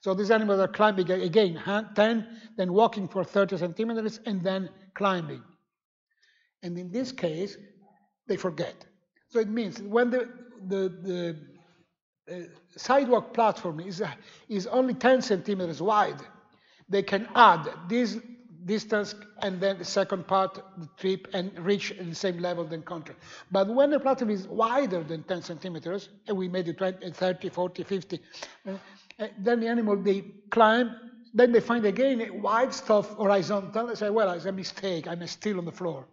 So these animals are climbing again, 10, then walking for 30 centimeters, and then climbing. And in this case, they forget. So it means when the, the, the uh, sidewalk platform is, uh, is only 10 centimeters wide, they can add this distance and then the second part, the trip, and reach the same level than control. But when the platform is wider than 10 centimeters, and we made it 20, 30, 40, 50, uh, uh, then the animal, they climb, then they find again a wide stuff horizontal. They say, well, it's a mistake. I'm still on the floor.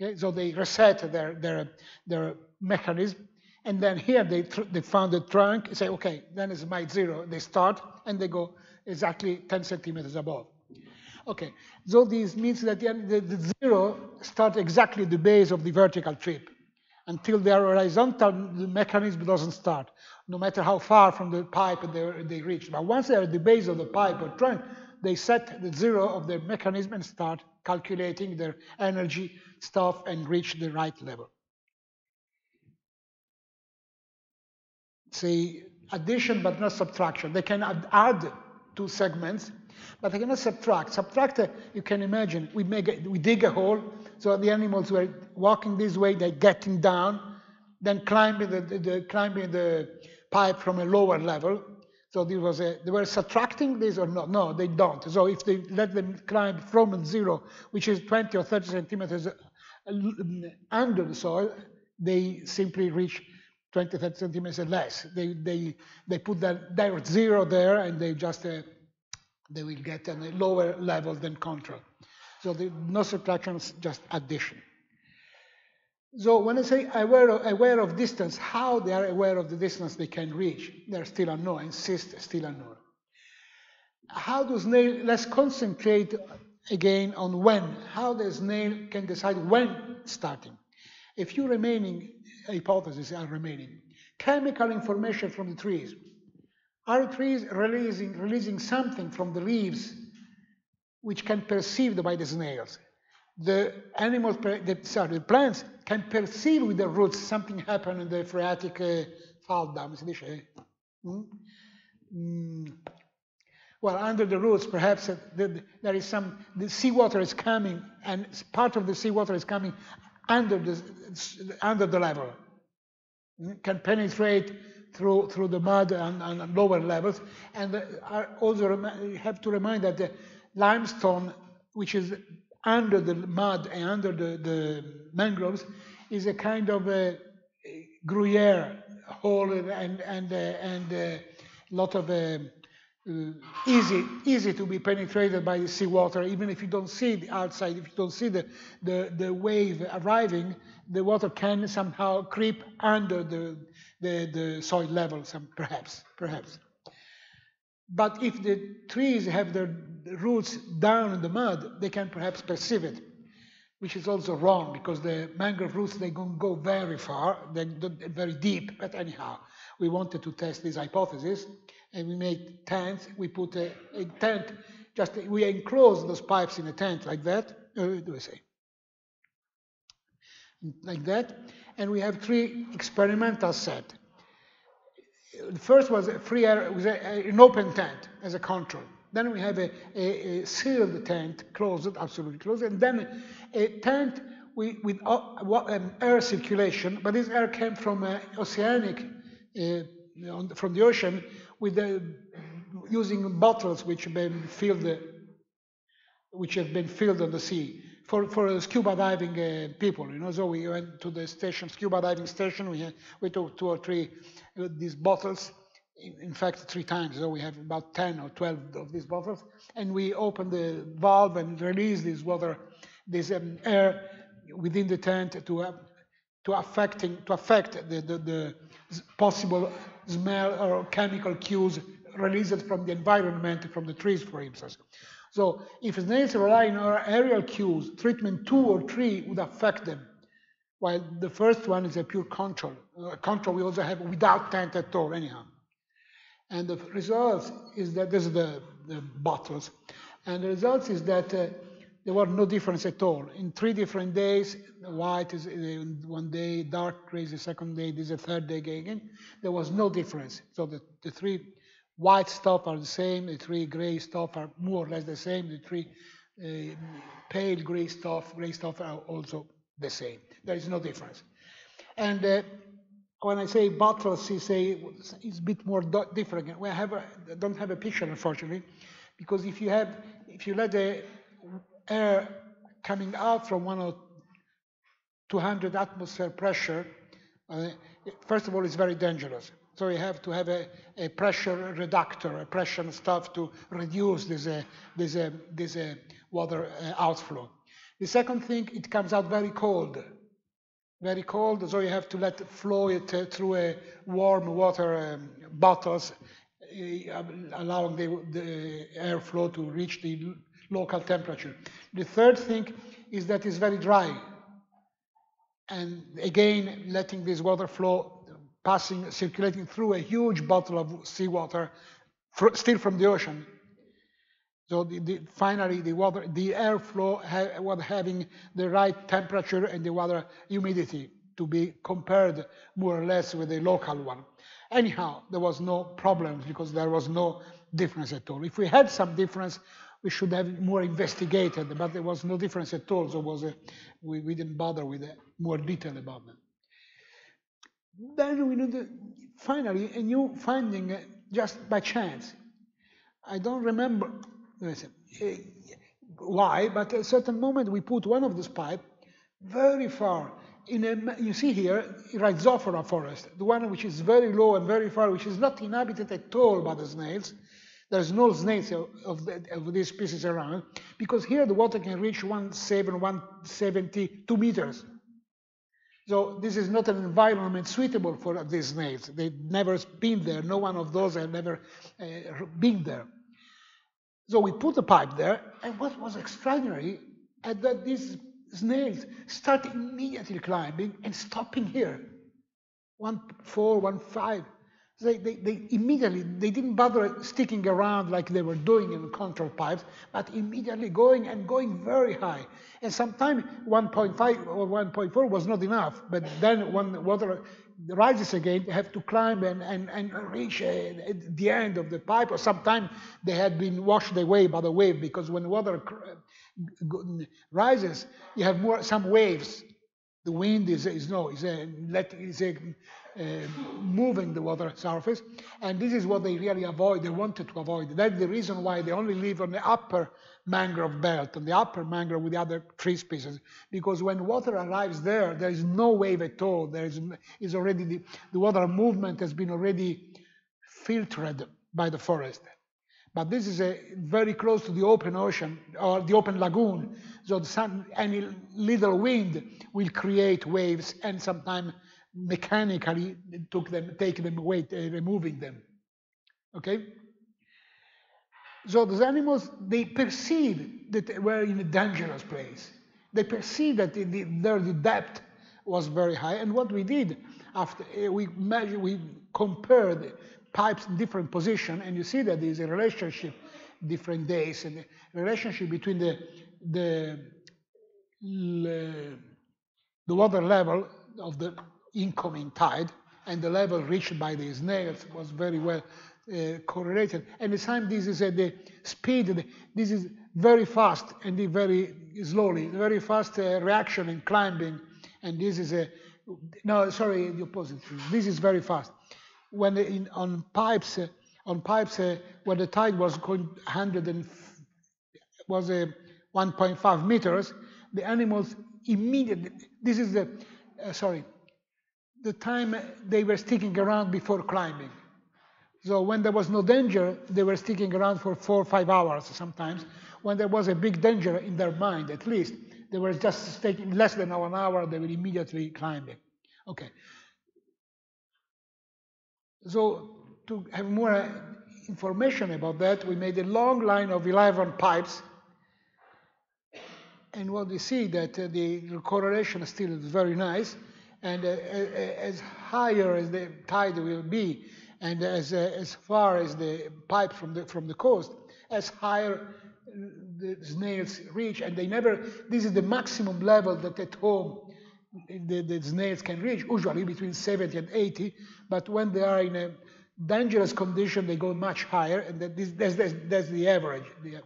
Okay? So they reset their, their, their mechanism. And then here they, they found the trunk. Say, okay, then it's my zero. They start and they go exactly 10 centimeters above. Okay, so this means that the, the, the zero starts exactly the base of the vertical trip. Until they are horizontal, the mechanism doesn't start no matter how far from the pipe they, they reach. But once they're at the base of the pipe or trunk, they set the zero of their mechanism and start calculating their energy stuff and reach the right level. Say addition but not subtraction. They can add two segments, but they cannot subtract. Subtract, uh, you can imagine, we, make a, we dig a hole, so the animals were walking this way, they're getting down, then climbing the, the, the climbing the pipe from a lower level. So there was a, they were subtracting this or not? No, they don't. So if they let them climb from zero, which is 20 or 30 centimeters uh, under the soil, they simply reach 20, 30 centimeters less. They, they, they put that direct zero there and they just, uh, they will get a lower level than control. So the, no subtraction, just addition. So when I say aware of, aware of distance, how they are aware of the distance they can reach, they're still unknown, I insist, still unknown. How does snail, let's concentrate again on when, how the snail can decide when starting. A few remaining hypotheses are remaining. chemical information from the trees. Are trees releasing, releasing something from the leaves which can perceived by the snails? The animals, the, sorry, the plants can perceive with the roots something happen in the phreatic uh, falda, si dice? Mm? Mm. Well, under the roots, perhaps uh, the, there is some, the seawater is coming, and part of the seawater is coming under the, under the level. Mm? Can penetrate through, through the mud and, and lower levels. And I also have to remind that the limestone, which is under the mud and under the, the mangroves, is a kind of a Gruyere hole and, and, uh, and a lot of uh, uh, easy, easy to be penetrated by the seawater, even if you don't see the outside, if you don't see the, the, the wave arriving, the water can somehow creep under the, the, the soil levels, perhaps, perhaps. But if the trees have their roots down in the mud, they can perhaps perceive it, which is also wrong because the mangrove roots, they can go very far, they're very deep, but anyhow, we wanted to test this hypothesis and we made tents. We put a, a tent, just we enclosed those pipes in a tent like that. Uh, do I say? Like that, and we have three experimental set. The first was a free air, was a, an open tent as a control. Then we have a, a, a, sealed tent, closed, absolutely closed, and then a tent with, with uh, um, air circulation, but this air came from uh, oceanic, uh, from the ocean, with the, using bottles which have been filled, which have been filled on the sea for, for scuba diving uh, people. You know, so we went to the station, scuba diving station. We had, we took two or three uh, these bottles. In, in, fact, three times. So we have about 10 or 12 of these bottles, and we open the valve and release this water, this um, air within the tent to uh, to affecting to affect the, the, the possible smell or chemical cues released from the environment, from the trees, for instance. So if snails rely on aerial cues, treatment two or three would affect them, while the first one is a pure control. Uh, control we also have without tent at all, anyhow. And the results is that this is the, the bottles. And the results is that uh, there was no difference at all. In three different days, white is uh, one day, dark gray is the second day, this is the third day again. There was no difference. So the, the three white stuff are the same, the three gray stuff are more or less the same, the three uh, pale gray stuff, gray stuff are also the same. There is no difference. And uh, when I say bottles, you say it's a bit more different. We have a, don't have a picture, unfortunately, because if you have, if you let the air coming out from one or 200 atmosphere pressure, uh, first of all, it's very dangerous. So you have to have a, a pressure reductor, a pressure stuff to reduce this, uh, this, uh, this uh, water uh, outflow. The second thing, it comes out very cold, very cold, so you have to let flow it uh, through a warm water um, bottles, uh, allowing the, the airflow to reach the local temperature. The third thing is that it's very dry. And again, letting this water flow passing, circulating through a huge bottle of seawater, still from the ocean. So the, the, finally, the water, the airflow ha was having the right temperature and the water humidity to be compared more or less with the local one. Anyhow, there was no problems because there was no difference at all. If we had some difference, we should have more investigated, but there was no difference at all, so was a, we, we, didn't bother with more detail about them. Then we that finally a new finding uh, just by chance. I don't remember uh, why, but at a certain moment we put one of those pipe very far in a, you see here, Rhizophora forest, the one which is very low and very far, which is not inhabited at all by the snails, there's no snails of, the, of these species around because here the water can reach 170, 172 meters. So this is not an environment suitable for these snails. They've never been there. No one of those have never uh, been there. So we put the pipe there, and what was extraordinary is that these snails start immediately climbing and stopping here. one four, one five. They, they, they immediately, they didn't bother sticking around like they were doing in control pipes, but immediately going and going very high. And sometimes 1.5 or 1.4 was not enough, but then when water rises again, they have to climb and, and, and reach uh, the end of the pipe, or sometimes they had been washed away by the wave, because when water rises, you have more some waves the wind is, is no, is, a, is a, Um, moving the water surface, and this is what they really avoid, they wanted to avoid. That's the reason why they only live on the upper mangrove belt, on the upper mangrove with the other tree species, because when water arrives there, there is no wave at all. There is, is already, the, the water movement has been already filtered by the forest. But this is a, very close to the open ocean or the open lagoon. So sun, any little wind will create waves and sometimes mechanically took them, take them away, uh, removing them. Okay? So those animals, they perceive that they were in a dangerous place. They perceived that the, the, the depth was very high. And what we did after uh, we measured, we compared pipes in different position, and you see that there is a relationship different days, and relationship between the the the water level of the incoming tide and the level reached by the snails was very well uh, correlated. And the same, this is at the speed, this is very fast and very slowly, very fast uh, reaction and climbing. And this is a, no, sorry, the opposite. This is very fast when in, on pipes, uh, on pipes uh, where the tide was going 100 and was uh, 1.5 meters, the animals immediately, this is the, uh, sorry, the time they were sticking around before climbing. So when there was no danger, they were sticking around for four or five hours sometimes. When there was a big danger in their mind, at least, they were just taking less than an hour, they were immediately climbing. Okay. So to have more information about that, we made a long line of 11 pipes. And what we see that uh, the correlation still is very nice. And uh, as higher as the tide will be, and as, uh, as far as the pipe from the, from the coast, as higher the snails reach. And they never, this is the maximum level that at home the, the snails can reach, usually between 70 and 80, but when they are in a dangerous condition, they go much higher, and that this, that's, that's, that's, the average. The,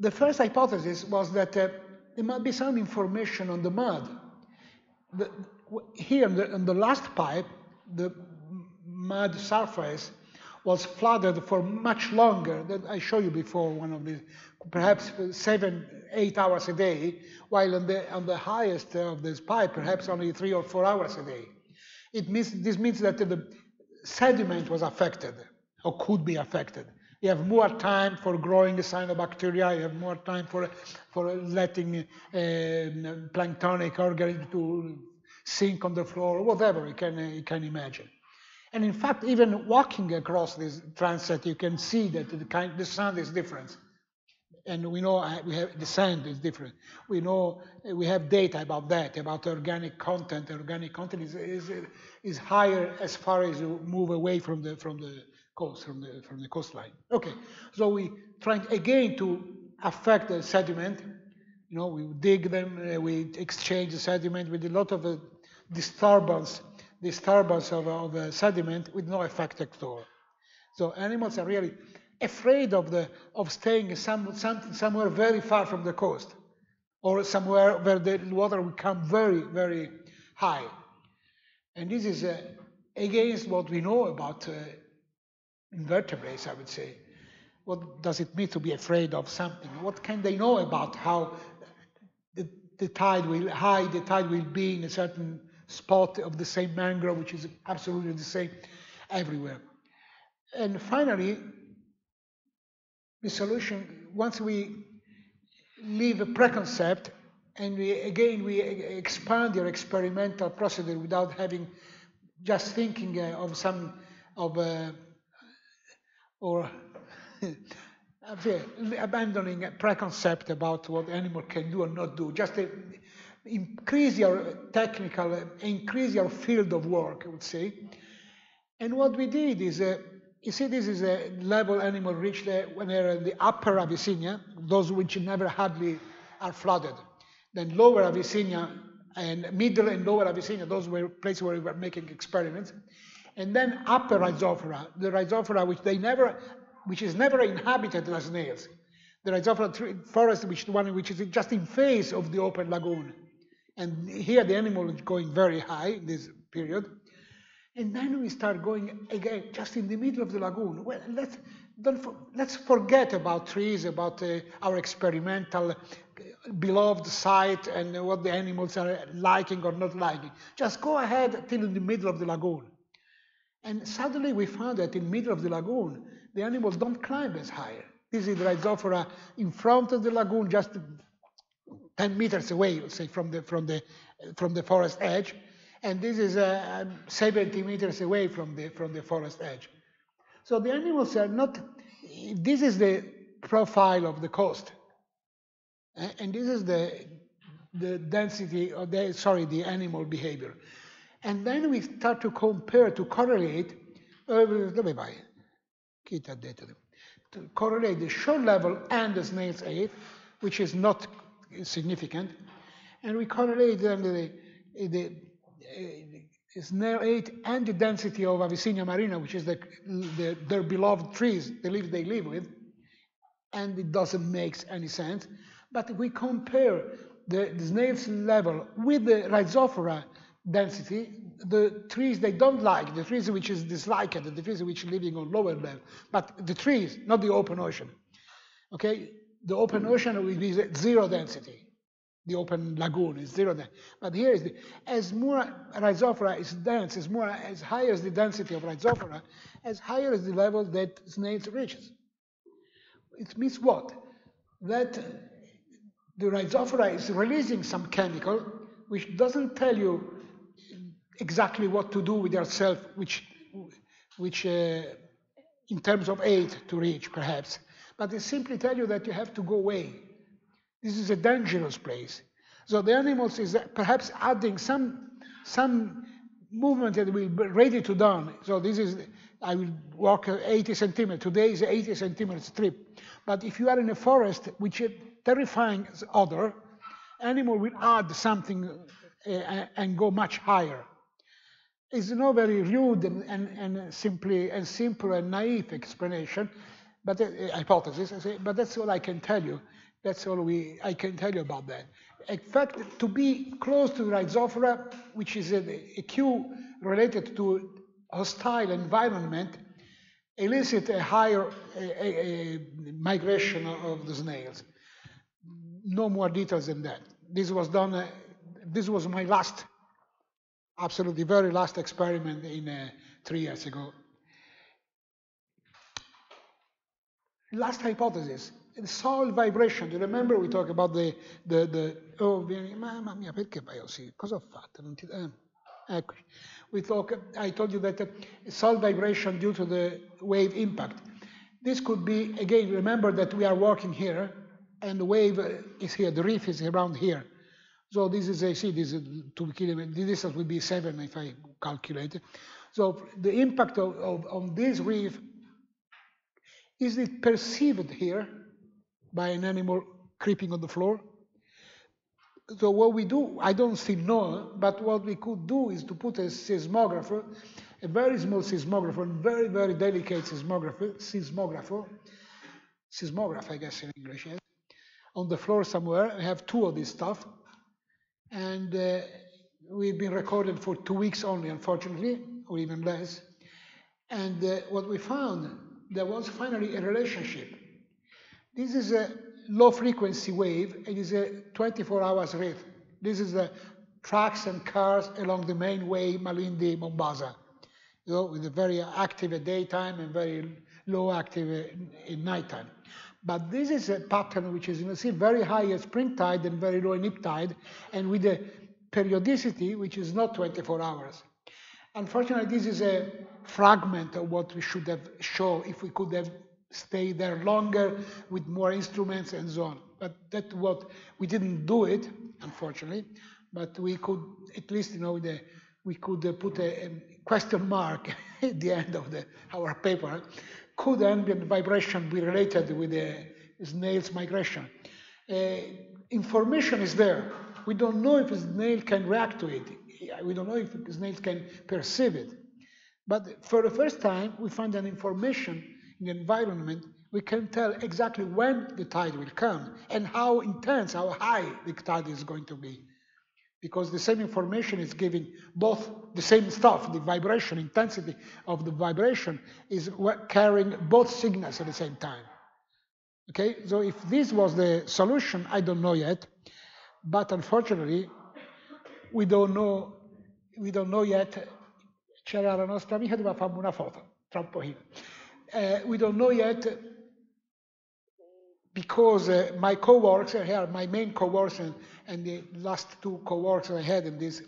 the, first hypothesis was that uh, there might be some information on the mud. The, here, on the, in the last pipe, the mud surface was flooded for much longer than I showed you before, one of these, perhaps seven, eight hours a day, while on the, on the highest of this pipe, perhaps only three or four hours a day. It means, this means that the sediment was affected, or could be affected. You have more time for growing cyanobacteria, you have more time for, for letting uh, planktonic organisms to sink on the floor, whatever you can, you can imagine. And in fact, even walking across this transect, you can see that the, kind, the sand is different. And we know uh, we have, the sand is different. We know uh, we have data about that, about organic content. Organic content is, is, is higher as far as you move away from the, from the coast, from the, from the coastline. Okay, so we trying again to affect the sediment. You know, we dig them, uh, we exchange the sediment with a lot of uh, disturbance disturbance of, of sediment with no effect at all. So animals are really afraid of, the, of staying some, some, somewhere very far from the coast or somewhere where the water will come very, very high. And this is uh, against what we know about uh, invertebrates, I would say. What does it mean to be afraid of something? What can they know about how the, the tide will high the tide will be in a certain spot of the same mangrove, which is absolutely the same everywhere. And finally, the solution, once we leave a preconcept and we again we expand your experimental procedure without having just thinking uh, of some of uh, or abandoning a preconcept about what animal can do or not do just a, increase your technical, increase your field of work, I would say. And what we did is, uh, you see, this is a level animal reached uh, when they're in the upper Avicennia, those which never hardly are flooded. Then lower Avicennia and middle and lower Avicennia, those were places where we were making experiments. And then upper Rhizophora, the Rhizophora which they never, which is never inhabited as snails. The Rhizophora forest, which one which is just in face of the open lagoon. And here the animal is going very high in this period. And then we start going again, just in the middle of the lagoon. Well, let's, don't for, let's forget about trees, about uh, our experimental uh, beloved site and what the animals are liking or not liking. Just go ahead till in the middle of the lagoon. And suddenly we found that in the middle of the lagoon, the animals don't climb as high. This is the Rhizophora in front of the lagoon, just 10 meters away, say, from the, from the, from the forest edge. And this is uh, 70 meters away from the, from the forest edge. So the animals are not, this is the profile of the coast. And this is the, the density, of the, sorry, the animal behavior. And then we start to compare, to correlate, uh? To correlate the shore level and the snail's age, which is not significant, and we correlate the, the, the snail age and the density of Avicennia marina, which is the, the, their beloved trees, the leaves they live with, and it doesn't make any sense. But we compare the, the snail's level with the Rhizophora density, the trees they don't like, the trees which is disliked, the trees which are living on lower level, but the trees, not the open ocean. Okay, the open ocean will be zero density. The open lagoon is zero density. But here is the, as more Rhizophora is dense, as more as higher is the density of Rhizophora, as higher is the level that snails reaches. It means what? That the Rhizophora is releasing some chemical which doesn't tell you exactly what to do with yourself, which, which uh, in terms of aid to reach, perhaps but they simply tell you that you have to go away. This is a dangerous place. So the animals is perhaps adding some, some movement that will be ready to done. So this is, I will walk 80 centimeters. Today is 80 centimeters trip. But if you are in a forest, which is terrifying other, animal will add something uh, and go much higher. It's no very rude and, and, and simply and simple and naive explanation, but uh, hypothesis, I say, but that's all I can tell you. That's all we I can tell you about that. In fact, to be close to Rhizophora, which is a, a cue related to hostile environment, elicit a higher a, a, a migration of the snails. No more details than that. This was done. Uh, this was my last, absolutely very last experiment in uh, three years ago. Last hypothesis, the soil vibration. Do you remember we talked about the, the, the oh, mamma mia, perché vai così? Cosa ho fatto? Non ti, eh, ecco. We talk, I told you that uh, soil vibration due to the wave impact. This could be, again, remember that we are working here, and the wave is here, the reef is around here. So this is, I see, this is two kilometers, the distance will be seven if I calculate it. So the impact of, of, on this reef is it perceived here by an animal creeping on the floor? So what we do, I don't still know, but what we could do is to put a seismographer, a very small seismographer, very, very delicate seismographer, seismographer, seismograph, I guess in English, yes, on the floor somewhere. I have two of this stuff. And uh, we've been recorded for two weeks only, unfortunately, or even less. And uh, what we found there was finally a relationship. This is a low frequency wave. It is a 24 hours rhythm. This is the trucks and cars along the main way, Malindi, Mombasa, you know, with a very active at daytime and very low active in nighttime. But this is a pattern which is, you know, see, very high at spring tide and very low in ebb tide, and with a periodicity which is not 24 hours. Unfortunately, this is a fragment of what we should have shown if we could have stayed there longer with more instruments and so on. But that's what we didn't do it, unfortunately. but we could at least you know the, we could uh, put a, a, question mark at the end of the, our paper. Could ambient vibration be related with the snail's migration? Uh, information is there. We don't know if a snail can react to it. We don't know if snails can perceive it. But for the first time, we find an information in the environment. We can tell exactly when the tide will come and how intense, how high the tide is going to be. Because the same information is giving both the same stuff, the vibration, intensity of the vibration is carrying both signals at the same time. Okay, so if this was the solution, I don't know yet, but unfortunately, we don't know, we don't know yet c'era la nostra amica, doveva farmi una foto, tra un. Uh, we don't know yet because uh, my co-workers here, my main co-workers and, and, the last two co-workers I had in this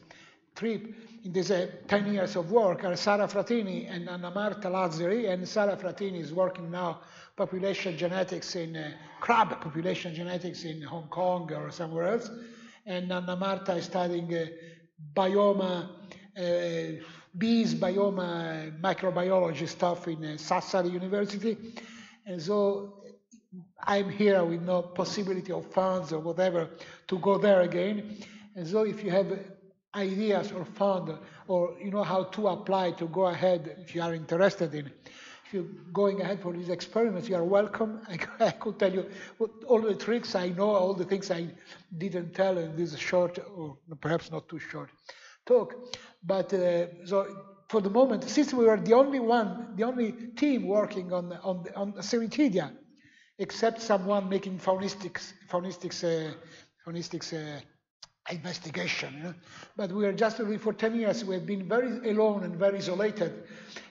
trip, in these uh, 10 years of work, are Sara Fratini and Anna Marta Lazzari, and Sara Fratini is working now population genetics in uh, crab population genetics in Hong Kong or somewhere else, and Anna Marta is studying uh, bioma uh, bees biome microbiology stuff in uh, Sassari University. And so I'm here with no possibility of funds or whatever to go there again. And so if you have ideas or fund or you know how to apply to go ahead if you are interested in if you're going ahead for these experiments, you are welcome. I, I could tell you all the tricks I know, all the things I didn't tell in this short, or perhaps not too short talk. But uh, so for the moment, since we were the only one, the only team working on on on Cerithidea, except someone making faunistics faunistics uh, faunistics uh, investigation. You know? But we are just for 10 years, we have been very alone and very isolated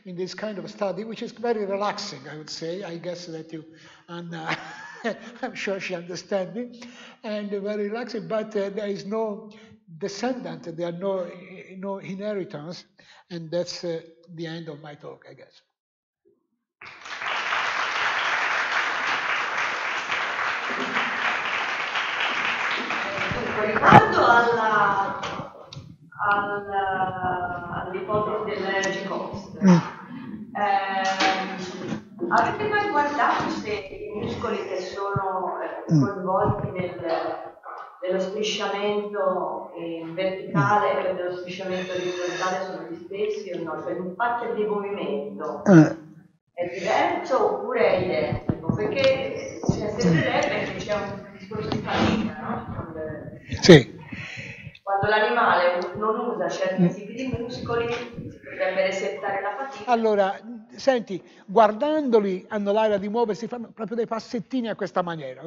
in this kind of study, which is very relaxing, I would say. I guess that you, and uh, I'm sure she understands me, and very relaxing, but uh, there is no descendant, there are no, no inheritance, and that's uh, the end of my talk, I guess. Riguardo alla, alla, all'ipotesi dell'energy cost, mm. eh, avete mai guardato se i muscoli che sono eh, mm. coinvolti nel dello strisciamento verticale e dello strisciamento orizzontale sono gli stessi o no? Cioè l'impatto di movimento eh. è diverso oppure è identico? Perché cioè, sembrerebbe che c'è un discorso di fatica, no? Sì. Quando l'animale non usa certi tipi di muscoli si potrebbe resettare la fatica. Allora, senti, guardandoli hanno l'aria di muoversi, fanno proprio dei passettini a questa maniera,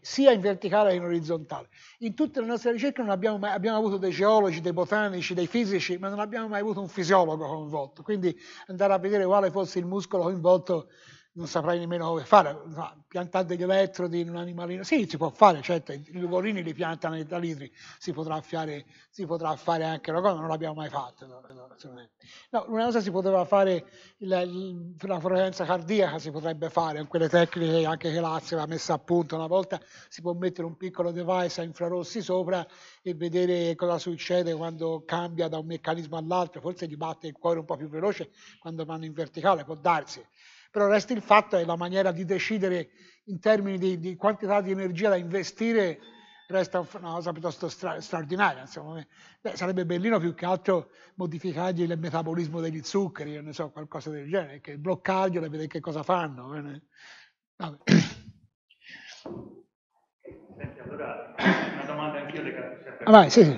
sia in verticale che in orizzontale. In tutte le nostre ricerche non abbiamo, mai, abbiamo avuto dei geologi, dei botanici, dei fisici, ma non abbiamo mai avuto un fisiologo coinvolto. Quindi andare a vedere quale fosse il muscolo coinvolto non saprei nemmeno come fare, piantare degli elettrodi in un animalino, sì, si può fare, certo, i luvolini li piantano da litri, si potrà, fare, si potrà fare anche una cosa, non l'abbiamo mai fatto. No, no, una cosa si poteva fare, la, la frequenza cardiaca si potrebbe fare, con quelle tecniche anche che Lazio aveva messo a punto, una volta si può mettere un piccolo device a infrarossi sopra e vedere cosa succede quando cambia da un meccanismo all'altro, forse gli batte il cuore un po' più veloce quando vanno in verticale, può darsi però resta il fatto che la maniera di decidere in termini di, di quantità di energia da investire resta una cosa piuttosto stra straordinaria. Insomma. Beh, sarebbe bellino più che altro modificargli il metabolismo degli zuccheri, ne so, qualcosa del genere, che bloccarglielo e vedere che cosa fanno. Vabbè. Senti, allora una domanda anch'io le capisco. Ah, vai, sì, sì.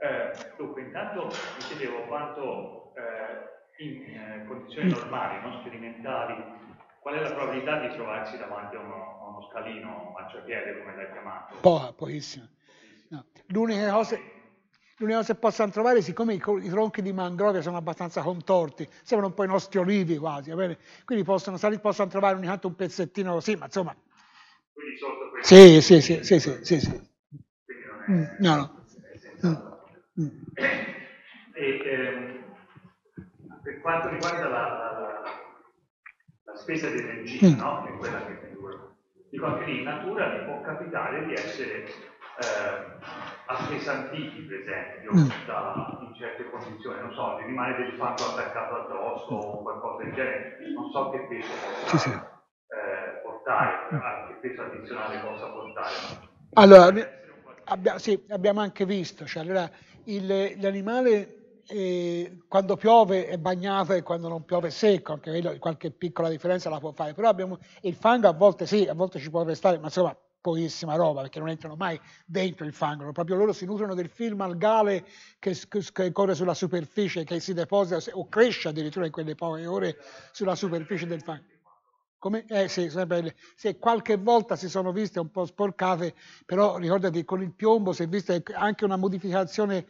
Eh, dunque, intanto mi chiedevo quanto eh, in eh, condizioni normali, non sperimentali, qual è la probabilità di trovarsi davanti a uno, a uno scalino marciapiede, come l'hai chiamato? Poca, pochissima. No. L'unica cosa, l'unica cosa che possano trovare, siccome i, i, tronchi di mangrove sono abbastanza contorti, sembrano un po' i nostri olivi quasi, quindi possono, possono trovare ogni tanto un pezzettino così, ma insomma... Quindi sotto questo... Sì, sì, sì, sì, sì, sì, sì. Quindi non è... Mm, no, no. Mm. Mm. E, ehm, per quanto riguarda la, la, la spesa di energia, mm. no? che è quella che dico anche lì in natura mi può capitare di essere eh, appesantiti per esempio mm. da, in certe condizioni, non so, rimane del fango attaccato addosso o qualcosa del genere, non so che peso possa sì, sì. Eh, portare, che peso addizionale possa portare. Allora, abbia, sì, abbiamo anche visto, cioè, allora, il, l'animale quando piove è bagnato e quando non piove è secco, anche qualche piccola differenza la può fare, però abbiamo, il fango a volte sì, a volte ci può restare, ma insomma pochissima roba perché non entrano mai dentro il fango, proprio loro si nutrono del film algale che, che corre sulla superficie, che si deposita o cresce addirittura in quelle poche ore sulla superficie del fango. Come? Eh sì, sempre, sì, qualche volta si sono viste un po' sporcate, però ricordati con il piombo si è vista anche una modificazione,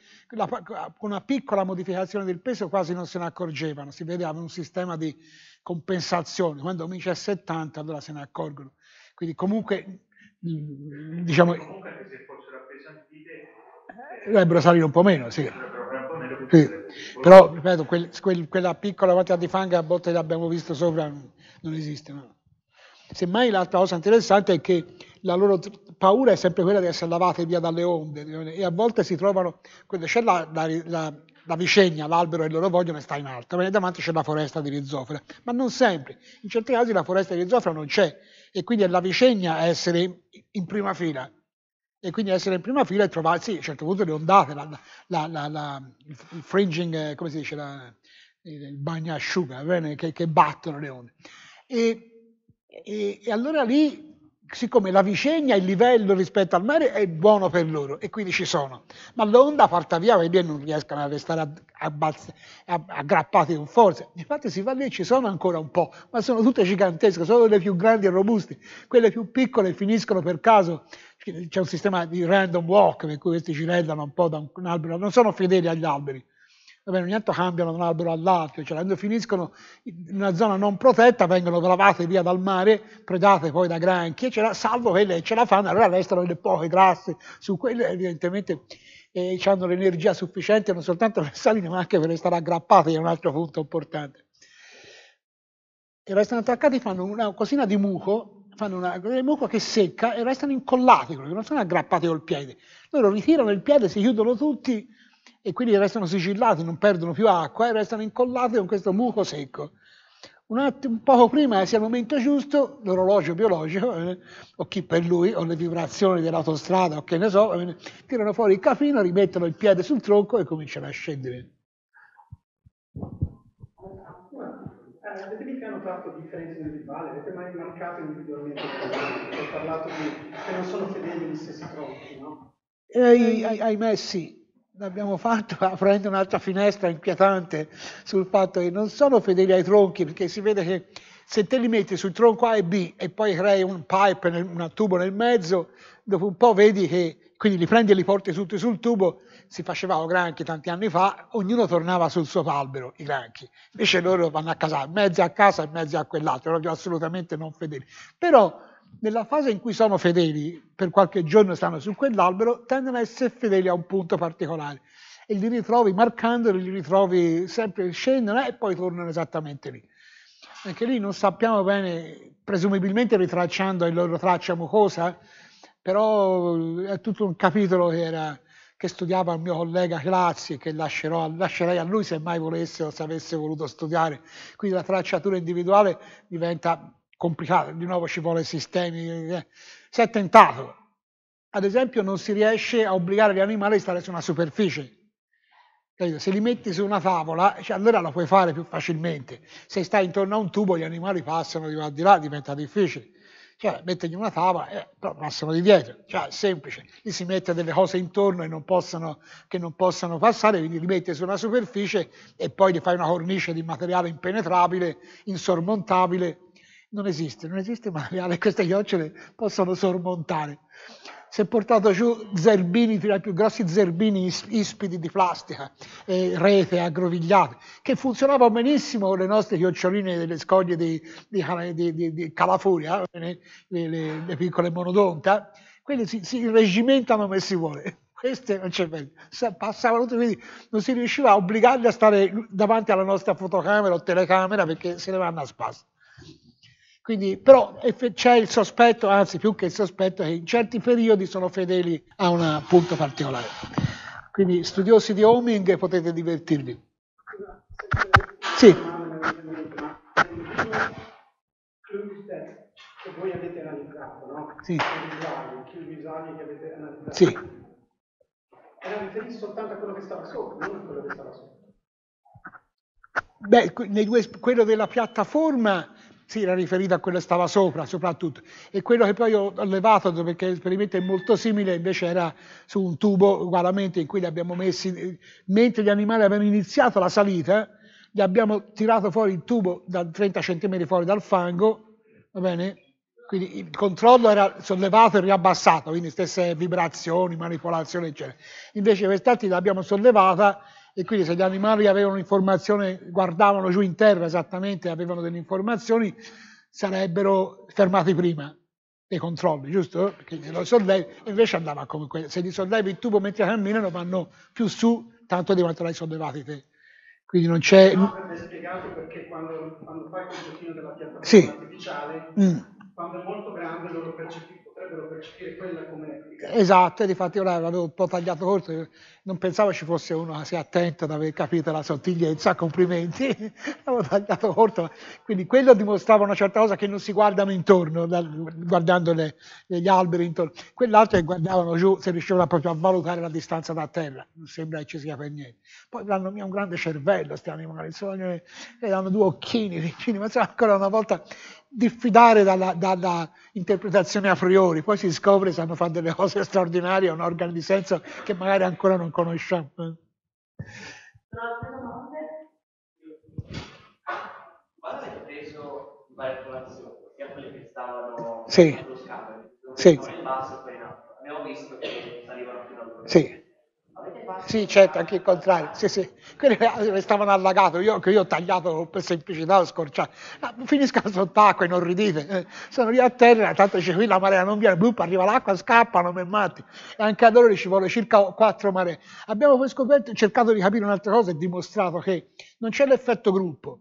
una piccola modificazione del peso quasi non se ne accorgevano, si vedeva un sistema di compensazione, quando comincia a 70 allora se ne accorgono. Quindi comunque, diciamo... Comunque se fossero appesantite... Dovrebbero salire un po' meno, sì. Sì. Però, ripeto, quel, quel, quella piccola quantità di fanga a volte l'abbiamo visto sopra non esiste. No. Semmai l'altra cosa interessante è che la loro paura è sempre quella di essere lavate via dalle onde e a volte si trovano, c'è la, la, la, la vicegna, l'albero che loro vogliono sta in alto, e davanti c'è la foresta di rizzofera, ma non sempre, in certi casi la foresta di rizzofera non c'è e quindi è la vicegna essere in prima fila e quindi essere in prima fila e trovarsi a un certo punto le ondate, la, la, la, il fringing, eh, come si dice, il bagnasciuga, che, che battono le onde. E, e, e, allora lì, siccome la vicegna, il livello rispetto al mare è buono per loro e quindi ci sono, ma l'onda porta via e non riescono a restare aggrappati con forza. Infatti si va lì, ci sono ancora un po', ma sono tutte gigantesche, sono le più grandi e robuste. Quelle più piccole finiscono per caso, c'è un sistema di random walk per cui questi ci rendano un po' da un albero, non sono fedeli agli alberi Vabbè, ogni tanto cambiano da un albero all'altro, cioè quando finiscono in una zona non protetta vengono gravate via dal mare, predate poi da granchi, salvo quelle ce la fanno, allora restano le poche grasse su quelle, evidentemente eh, hanno l'energia sufficiente non soltanto per salire ma anche per restare aggrappate, che è un altro punto importante. E restano attaccati, fanno una cosina di muco, fanno una muco che secca e restano incollati, non sono aggrappati col piede. Loro ritirano il piede, si chiudono tutti e quindi restano sigillati, non perdono più acqua e restano incollati con questo muco secco. Un, attimo, un poco prima sia il momento giusto, l'orologio biologico, eh, o chi per lui, o le vibrazioni dell'autostrada, o che ne so, eh, tirano fuori il capino, rimettono il piede sul tronco e cominciano a scendere. Avete mica notato differenze individuali? Avete mai marcato individualmente? Ho parlato di che non sono fedeli agli stessi tronchi, no? Eh, ahimè sì, l'abbiamo fatto aprendo un'altra finestra inquietante sul fatto che non sono fedeli ai tronchi, perché si vede che se te li metti sul tronco A e B e poi crei un pipe, un tubo nel mezzo, dopo un po' vedi che, quindi li prendi e li porti tutti sul tubo, si facevano granchi tanti anni fa, ognuno tornava sul suo albero, i granchi. Invece loro vanno a casa, mezzi a casa e mezzi a quell'altro, proprio assolutamente non fedeli. Però nella fase in cui sono fedeli, per qualche giorno stanno su quell'albero, tendono a essere fedeli a un punto particolare e li ritrovi marcandoli, li ritrovi sempre scendono e poi tornano esattamente lì. Anche lì non sappiamo bene, presumibilmente ritracciando la loro traccia mucosa, però è tutto un capitolo che, era, che studiava il mio collega Classi, che lascerò, lascerei a lui se mai volesse o se avesse voluto studiare. Quindi la tracciatura individuale diventa complicato, di nuovo ci vuole sistemi. Eh. Si è tentato, ad esempio non si riesce a obbligare gli animali a stare su una superficie. Se li metti su una tavola, cioè, allora lo puoi fare più facilmente. Se stai intorno a un tubo, gli animali passano di là, diventa difficile. Cioè, mettergli una tavola, eh, però passano di dietro. Cioè, semplice. Gli si mette delle cose intorno non possono, che non possono passare, quindi li metti su una superficie e poi gli fai una cornice di materiale impenetrabile, insormontabile, non esiste, non esiste materiale, queste chiocciole possono sormontare. Si è portato giù zerbini, i più grossi zerbini ispidi di plastica, eh, rete aggrovigliate, che funzionavano benissimo con le nostre chioccioline delle scoglie di, di, di, di calafuria, le, le, le, piccole monodonta, quelle si, si regimentano come si vuole queste non c'è meglio. Passavano tutti, quindi non si riusciva a obbligarli a stare davanti alla nostra fotocamera o telecamera perché se ne vanno a spasso. Quindi, però c'è il sospetto, anzi più che il sospetto, che in certi periodi sono fedeli a un punto particolare. Quindi studiosi di homing potete divertirvi. Sì. Voi avete analizzato, no? Sì. Sì. Era riferito soltanto a quello che stava sopra, non a quello che stava sopra. Beh, quello della piattaforma si era riferito a quello che stava sopra soprattutto e quello che poi ho levato perché l'esperimento è molto simile invece era su un tubo ugualmente in cui li abbiamo messi mentre gli animali avevano iniziato la salita gli abbiamo tirato fuori il tubo da 30 cm fuori dal fango va bene? quindi il controllo era sollevato e riabbassato quindi stesse vibrazioni, manipolazioni eccetera invece quest'altro l'abbiamo sollevata e quindi se gli animali avevano informazione, guardavano giù in terra esattamente, avevano delle informazioni, sarebbero fermati prima dei controlli, giusto? Perché lo sollevi, invece andava come quello. Se li sollevi il tubo mentre camminano vanno più su, tanto di quanto l'hai sollevati te. Quindi non c'è... No, spiegato perché quando, quando fai quel giochino della piattaforma sì. artificiale, mm. quando è molto grande loro percepiscono potrebbero percepire quella come Esatto, e difatti ora l'avevo un po' tagliato corto, non pensavo ci fosse uno così attento ad aver capito la sottigliezza, complimenti, l'avevo tagliato corto, quindi quello dimostrava una certa cosa che non si guardano intorno, guardando le, gli alberi intorno, quell'altro che guardavano giù se riuscivano proprio a valutare la distanza da terra, non sembra che ci sia per niente. Poi hanno un grande cervello, questi animali, e hanno due occhini vicini, ma ancora una volta diffidare dalla, dalla, interpretazione a priori, poi si scopre che sanno fare delle cose straordinarie, un organo di senso che magari ancora non conosciamo. Altre domande? Quando avete preso varie popolazioni, sia quelle che stavano sì. allo scalo, sì. in basso e poi in alto, abbiamo visto che salivano fino a Sì. Sì, certo, anche il contrario. Sì, sì. Quelli restavano allagati, io, che io ho tagliato per semplicità, ho scorciato. Ah, finiscono sott'acqua, non ridite. Eh, sono lì a terra, tanto dice qui la marea non viene, blup, arriva l'acqua, scappano, me matti. E anche a loro ci vuole circa quattro maree. Abbiamo poi scoperto, cercato di capire un'altra cosa e dimostrato che non c'è l'effetto gruppo.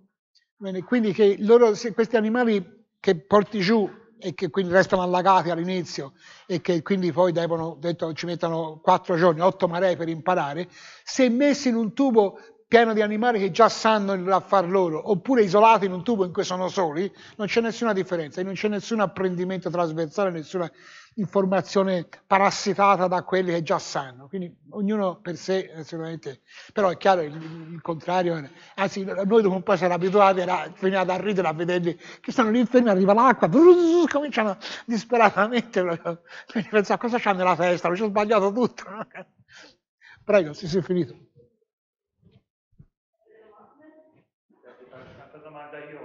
Quindi che loro, questi animali che porti giù e che quindi restano allagati all'inizio e che quindi poi devono, detto, ci mettono quattro giorni, otto maree per imparare, se messi in un tubo pieno di animali che già sanno a far loro, oppure isolati in un tubo in cui sono soli, non c'è nessuna differenza, non c'è nessun apprendimento trasversale, nessuna informazione parassitata da quelli che già sanno. Quindi ognuno per sé, sicuramente, però è chiaro il, il contrario, anzi noi dopo un po' siamo abituati, era, finiamo a ridere a vederli che stanno lì fermi, arriva l'acqua, cominciano disperatamente, quindi pensare cosa c'ha nella testa, ci ho sbagliato tutto. Prego, si è finito.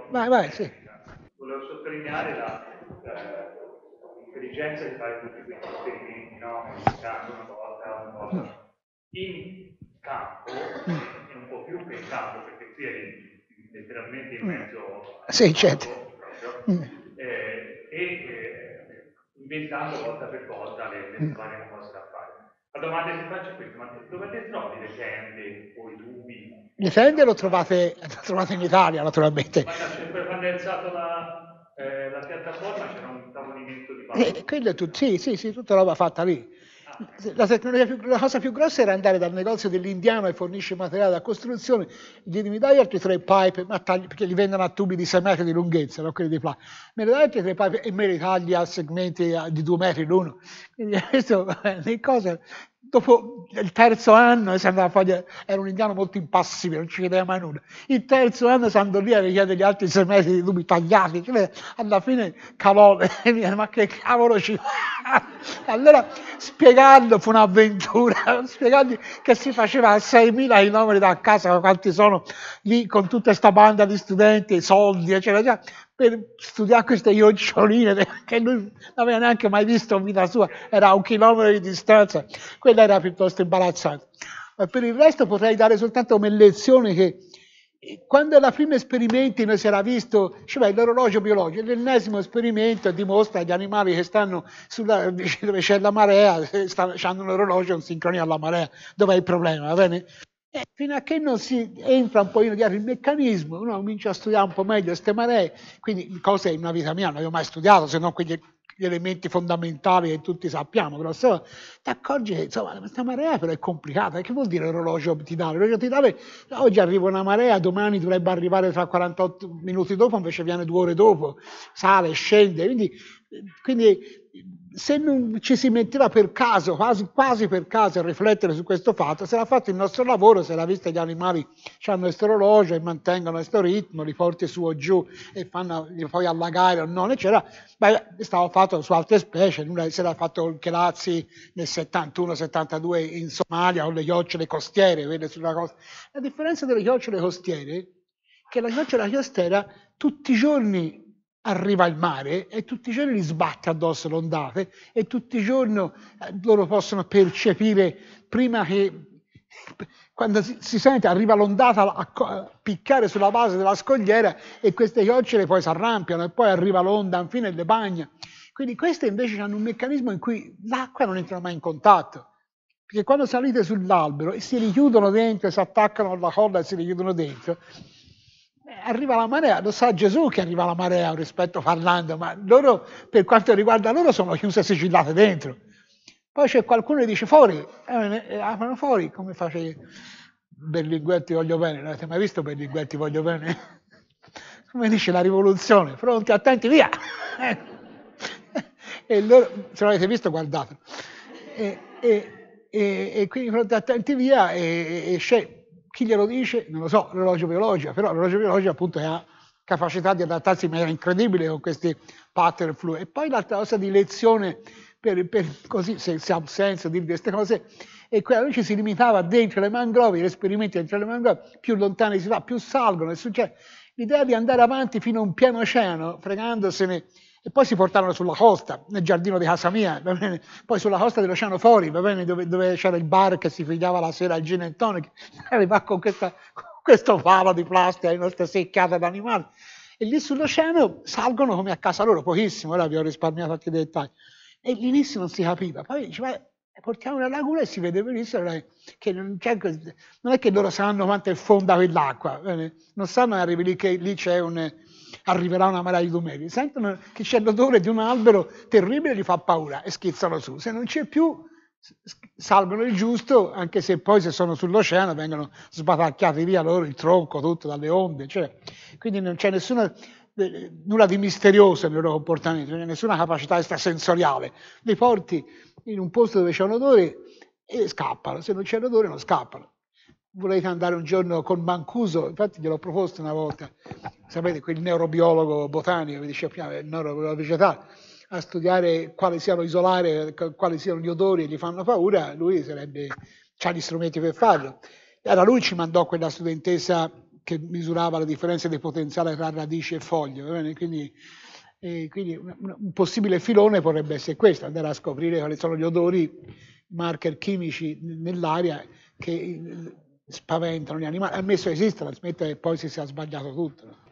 Vai, vai, sì. Volevo sottolineare la, eh, l'intelligenza di fare tutti questi esperimenti, no? Una volta, una volta. Mm. In campo, mm. è un po' più che in campo, perché qui eri letteralmente in mm. mezzo sì, certo. proprio, eh, e eh, inventando volta per volta le, le varie cose da fare. La domanda che faccio è questa, ma dove te trovi le tende o i tubi? Le tende le trovate, le trovate in Italia, naturalmente. Ma quando è alzato la, eh, la piattaforma c'era un tavolino di palla. Eh, quello è tutto, sì, sì, sì, tutta roba fatta lì. La, più, la, cosa più grossa era andare dal negozio dell'indiano che fornisce materiale da costruzione, gli mi dai altri tre pipe, tagli, perché li vendono a tubi di 6 metri di lunghezza, non quelli di plastica, me ne dai altri tre pipe e me li tagli a segmenti di 2 metri l'uno. Quindi questo, le cose, dopo il terzo anno era un indiano molto impassibile, non ci vedeva mai nulla. Il terzo anno stando lì a richiedere gli altri sei mesi di tubi tagliati, cioè, alla fine cavolo, ma che cavolo ci fa? Allora spiegando fu un'avventura, spiegando che si faceva a 6.000 km da casa, quanti sono lì con tutta questa banda di studenti, soldi, eccetera, eccetera per studiare queste ioccioline che lui non aveva neanche mai visto in vita sua, era a un chilometro di distanza, quella era piuttosto imbarazzante. Ma per il resto potrei dare soltanto come lezione che quando alla prima esperimenti noi si era visto, cioè l'orologio biologico, l'ennesimo esperimento dimostra agli animali che stanno sulla, dove c'è la marea, stanno, hanno un orologio in sincronia alla marea, dov'è il problema, va bene? E fino a che non si entra un po' dietro il meccanismo, uno comincia a studiare un po' meglio queste maree, quindi cose in una vita mia non avevo mai studiato, se non quegli gli elementi fondamentali che tutti sappiamo, però se ti accorgi che insomma, questa marea però è complicata. Che vuol dire l'orologio optidale? L'orologio optidale oggi arriva una marea, domani dovrebbe arrivare tra 48 minuti dopo, invece viene due ore dopo, sale, scende, quindi, quindi se non ci si metteva per caso, quasi, quasi, per caso, a riflettere su questo fatto, se l'ha fatto il nostro lavoro, se l'ha visto gli animali hanno questo orologio e mantengono questo ritmo, li porti su o giù e fanno, li allagare o non, eccetera, beh, stava fatto su altre specie, se l'ha fatto il Chelazzi nel 71-72 in Somalia con le chiocciole costiere, vede sulla costa. La differenza delle chiocciole costiere è che la chiocciola costiera tutti i giorni arriva il mare e tutti i giorni gli sbatte addosso l'ondate e tutti i giorni eh, loro possono percepire prima che quando si, sente arriva l'ondata a, piccare sulla base della scogliera e queste chiocciole poi si arrampiano e poi arriva l'onda infine le bagna. Quindi queste invece hanno un meccanismo in cui l'acqua non entra mai in contatto. Perché quando salite sull'albero e si richiudono dentro, si attaccano alla corda e si richiudono dentro, arriva la marea, lo sa Gesù che arriva la marea rispetto parlando, ma loro, per quanto riguarda loro, sono chiuse e sigillate dentro. Poi c'è qualcuno che dice fuori, eh, aprono fuori, come face Berlinguer voglio bene, non avete mai visto Berlinguer voglio bene? Come dice la rivoluzione, pronti, attenti, via! e loro, se l'avete visto guardate. E, e, e, e quindi pronti, attenti, via, e, e c'è chi glielo dice? Non lo so, l'orologio biologico, però l'orologio biologico appunto ha capacità di adattarsi in maniera incredibile con questi pattern fluid. E poi l'altra cosa di lezione, per, per così, se, se ha senso dire queste cose, è quella lui ci si limitava dentro le mangrove, gli esperimenti dentro le mangrove, più lontani si va, più salgono, e succede. L'idea di andare avanti fino a un piano oceano, fregandosene e poi si portarono sulla costa, nel giardino di casa mia, poi sulla costa dell'Oceano Fuori, dove, dove, c'era il bar che si pigliava la sera al gin and tonic, arriva con, questa, con questo palo di plastica, le nostre seccate d'animali. E lì sull'oceano salgono come a casa loro, pochissimo, ora vi ho risparmiato i dettagli. E all'inizio non si capiva, poi dice, ma portiamo una laguna e si vede benissimo che non, non, è che loro sanno quanto è fonda quell'acqua, non sanno arrivi lì che lì c'è un arriverà una marea di dumeri, sentono che c'è l'odore di un albero terribile, gli fa paura e schizzano su. Se non c'è più, salvano il giusto, anche se poi se sono sull'oceano vengono sbatacchiati via loro il tronco, tutto dalle onde. Cioè, quindi non c'è nessuna, eh, nulla di misterioso nel loro comportamento, non c'è nessuna capacità extrasensoriale. Li porti in un posto dove c'è un odore e scappano, se non c'è l'odore non scappano volete andare un giorno con Mancuso, infatti gliel'ho proposto una volta, sapete, quel neurobiologo botanico che dice prima, il neurobiologo vegetale, a studiare quali siano isolare, quali siano gli odori che gli fanno paura, lui sarebbe, ha gli strumenti per farlo. E allora lui ci mandò quella studentessa che misurava la differenza di potenziale tra radice e foglio, quindi, eh, quindi un, un possibile filone potrebbe essere questo, andare a scoprire quali sono gli odori, marker chimici nell'aria che spaventano gli animali, ammesso che esistano, smettere che poi si sia sbagliato tutto.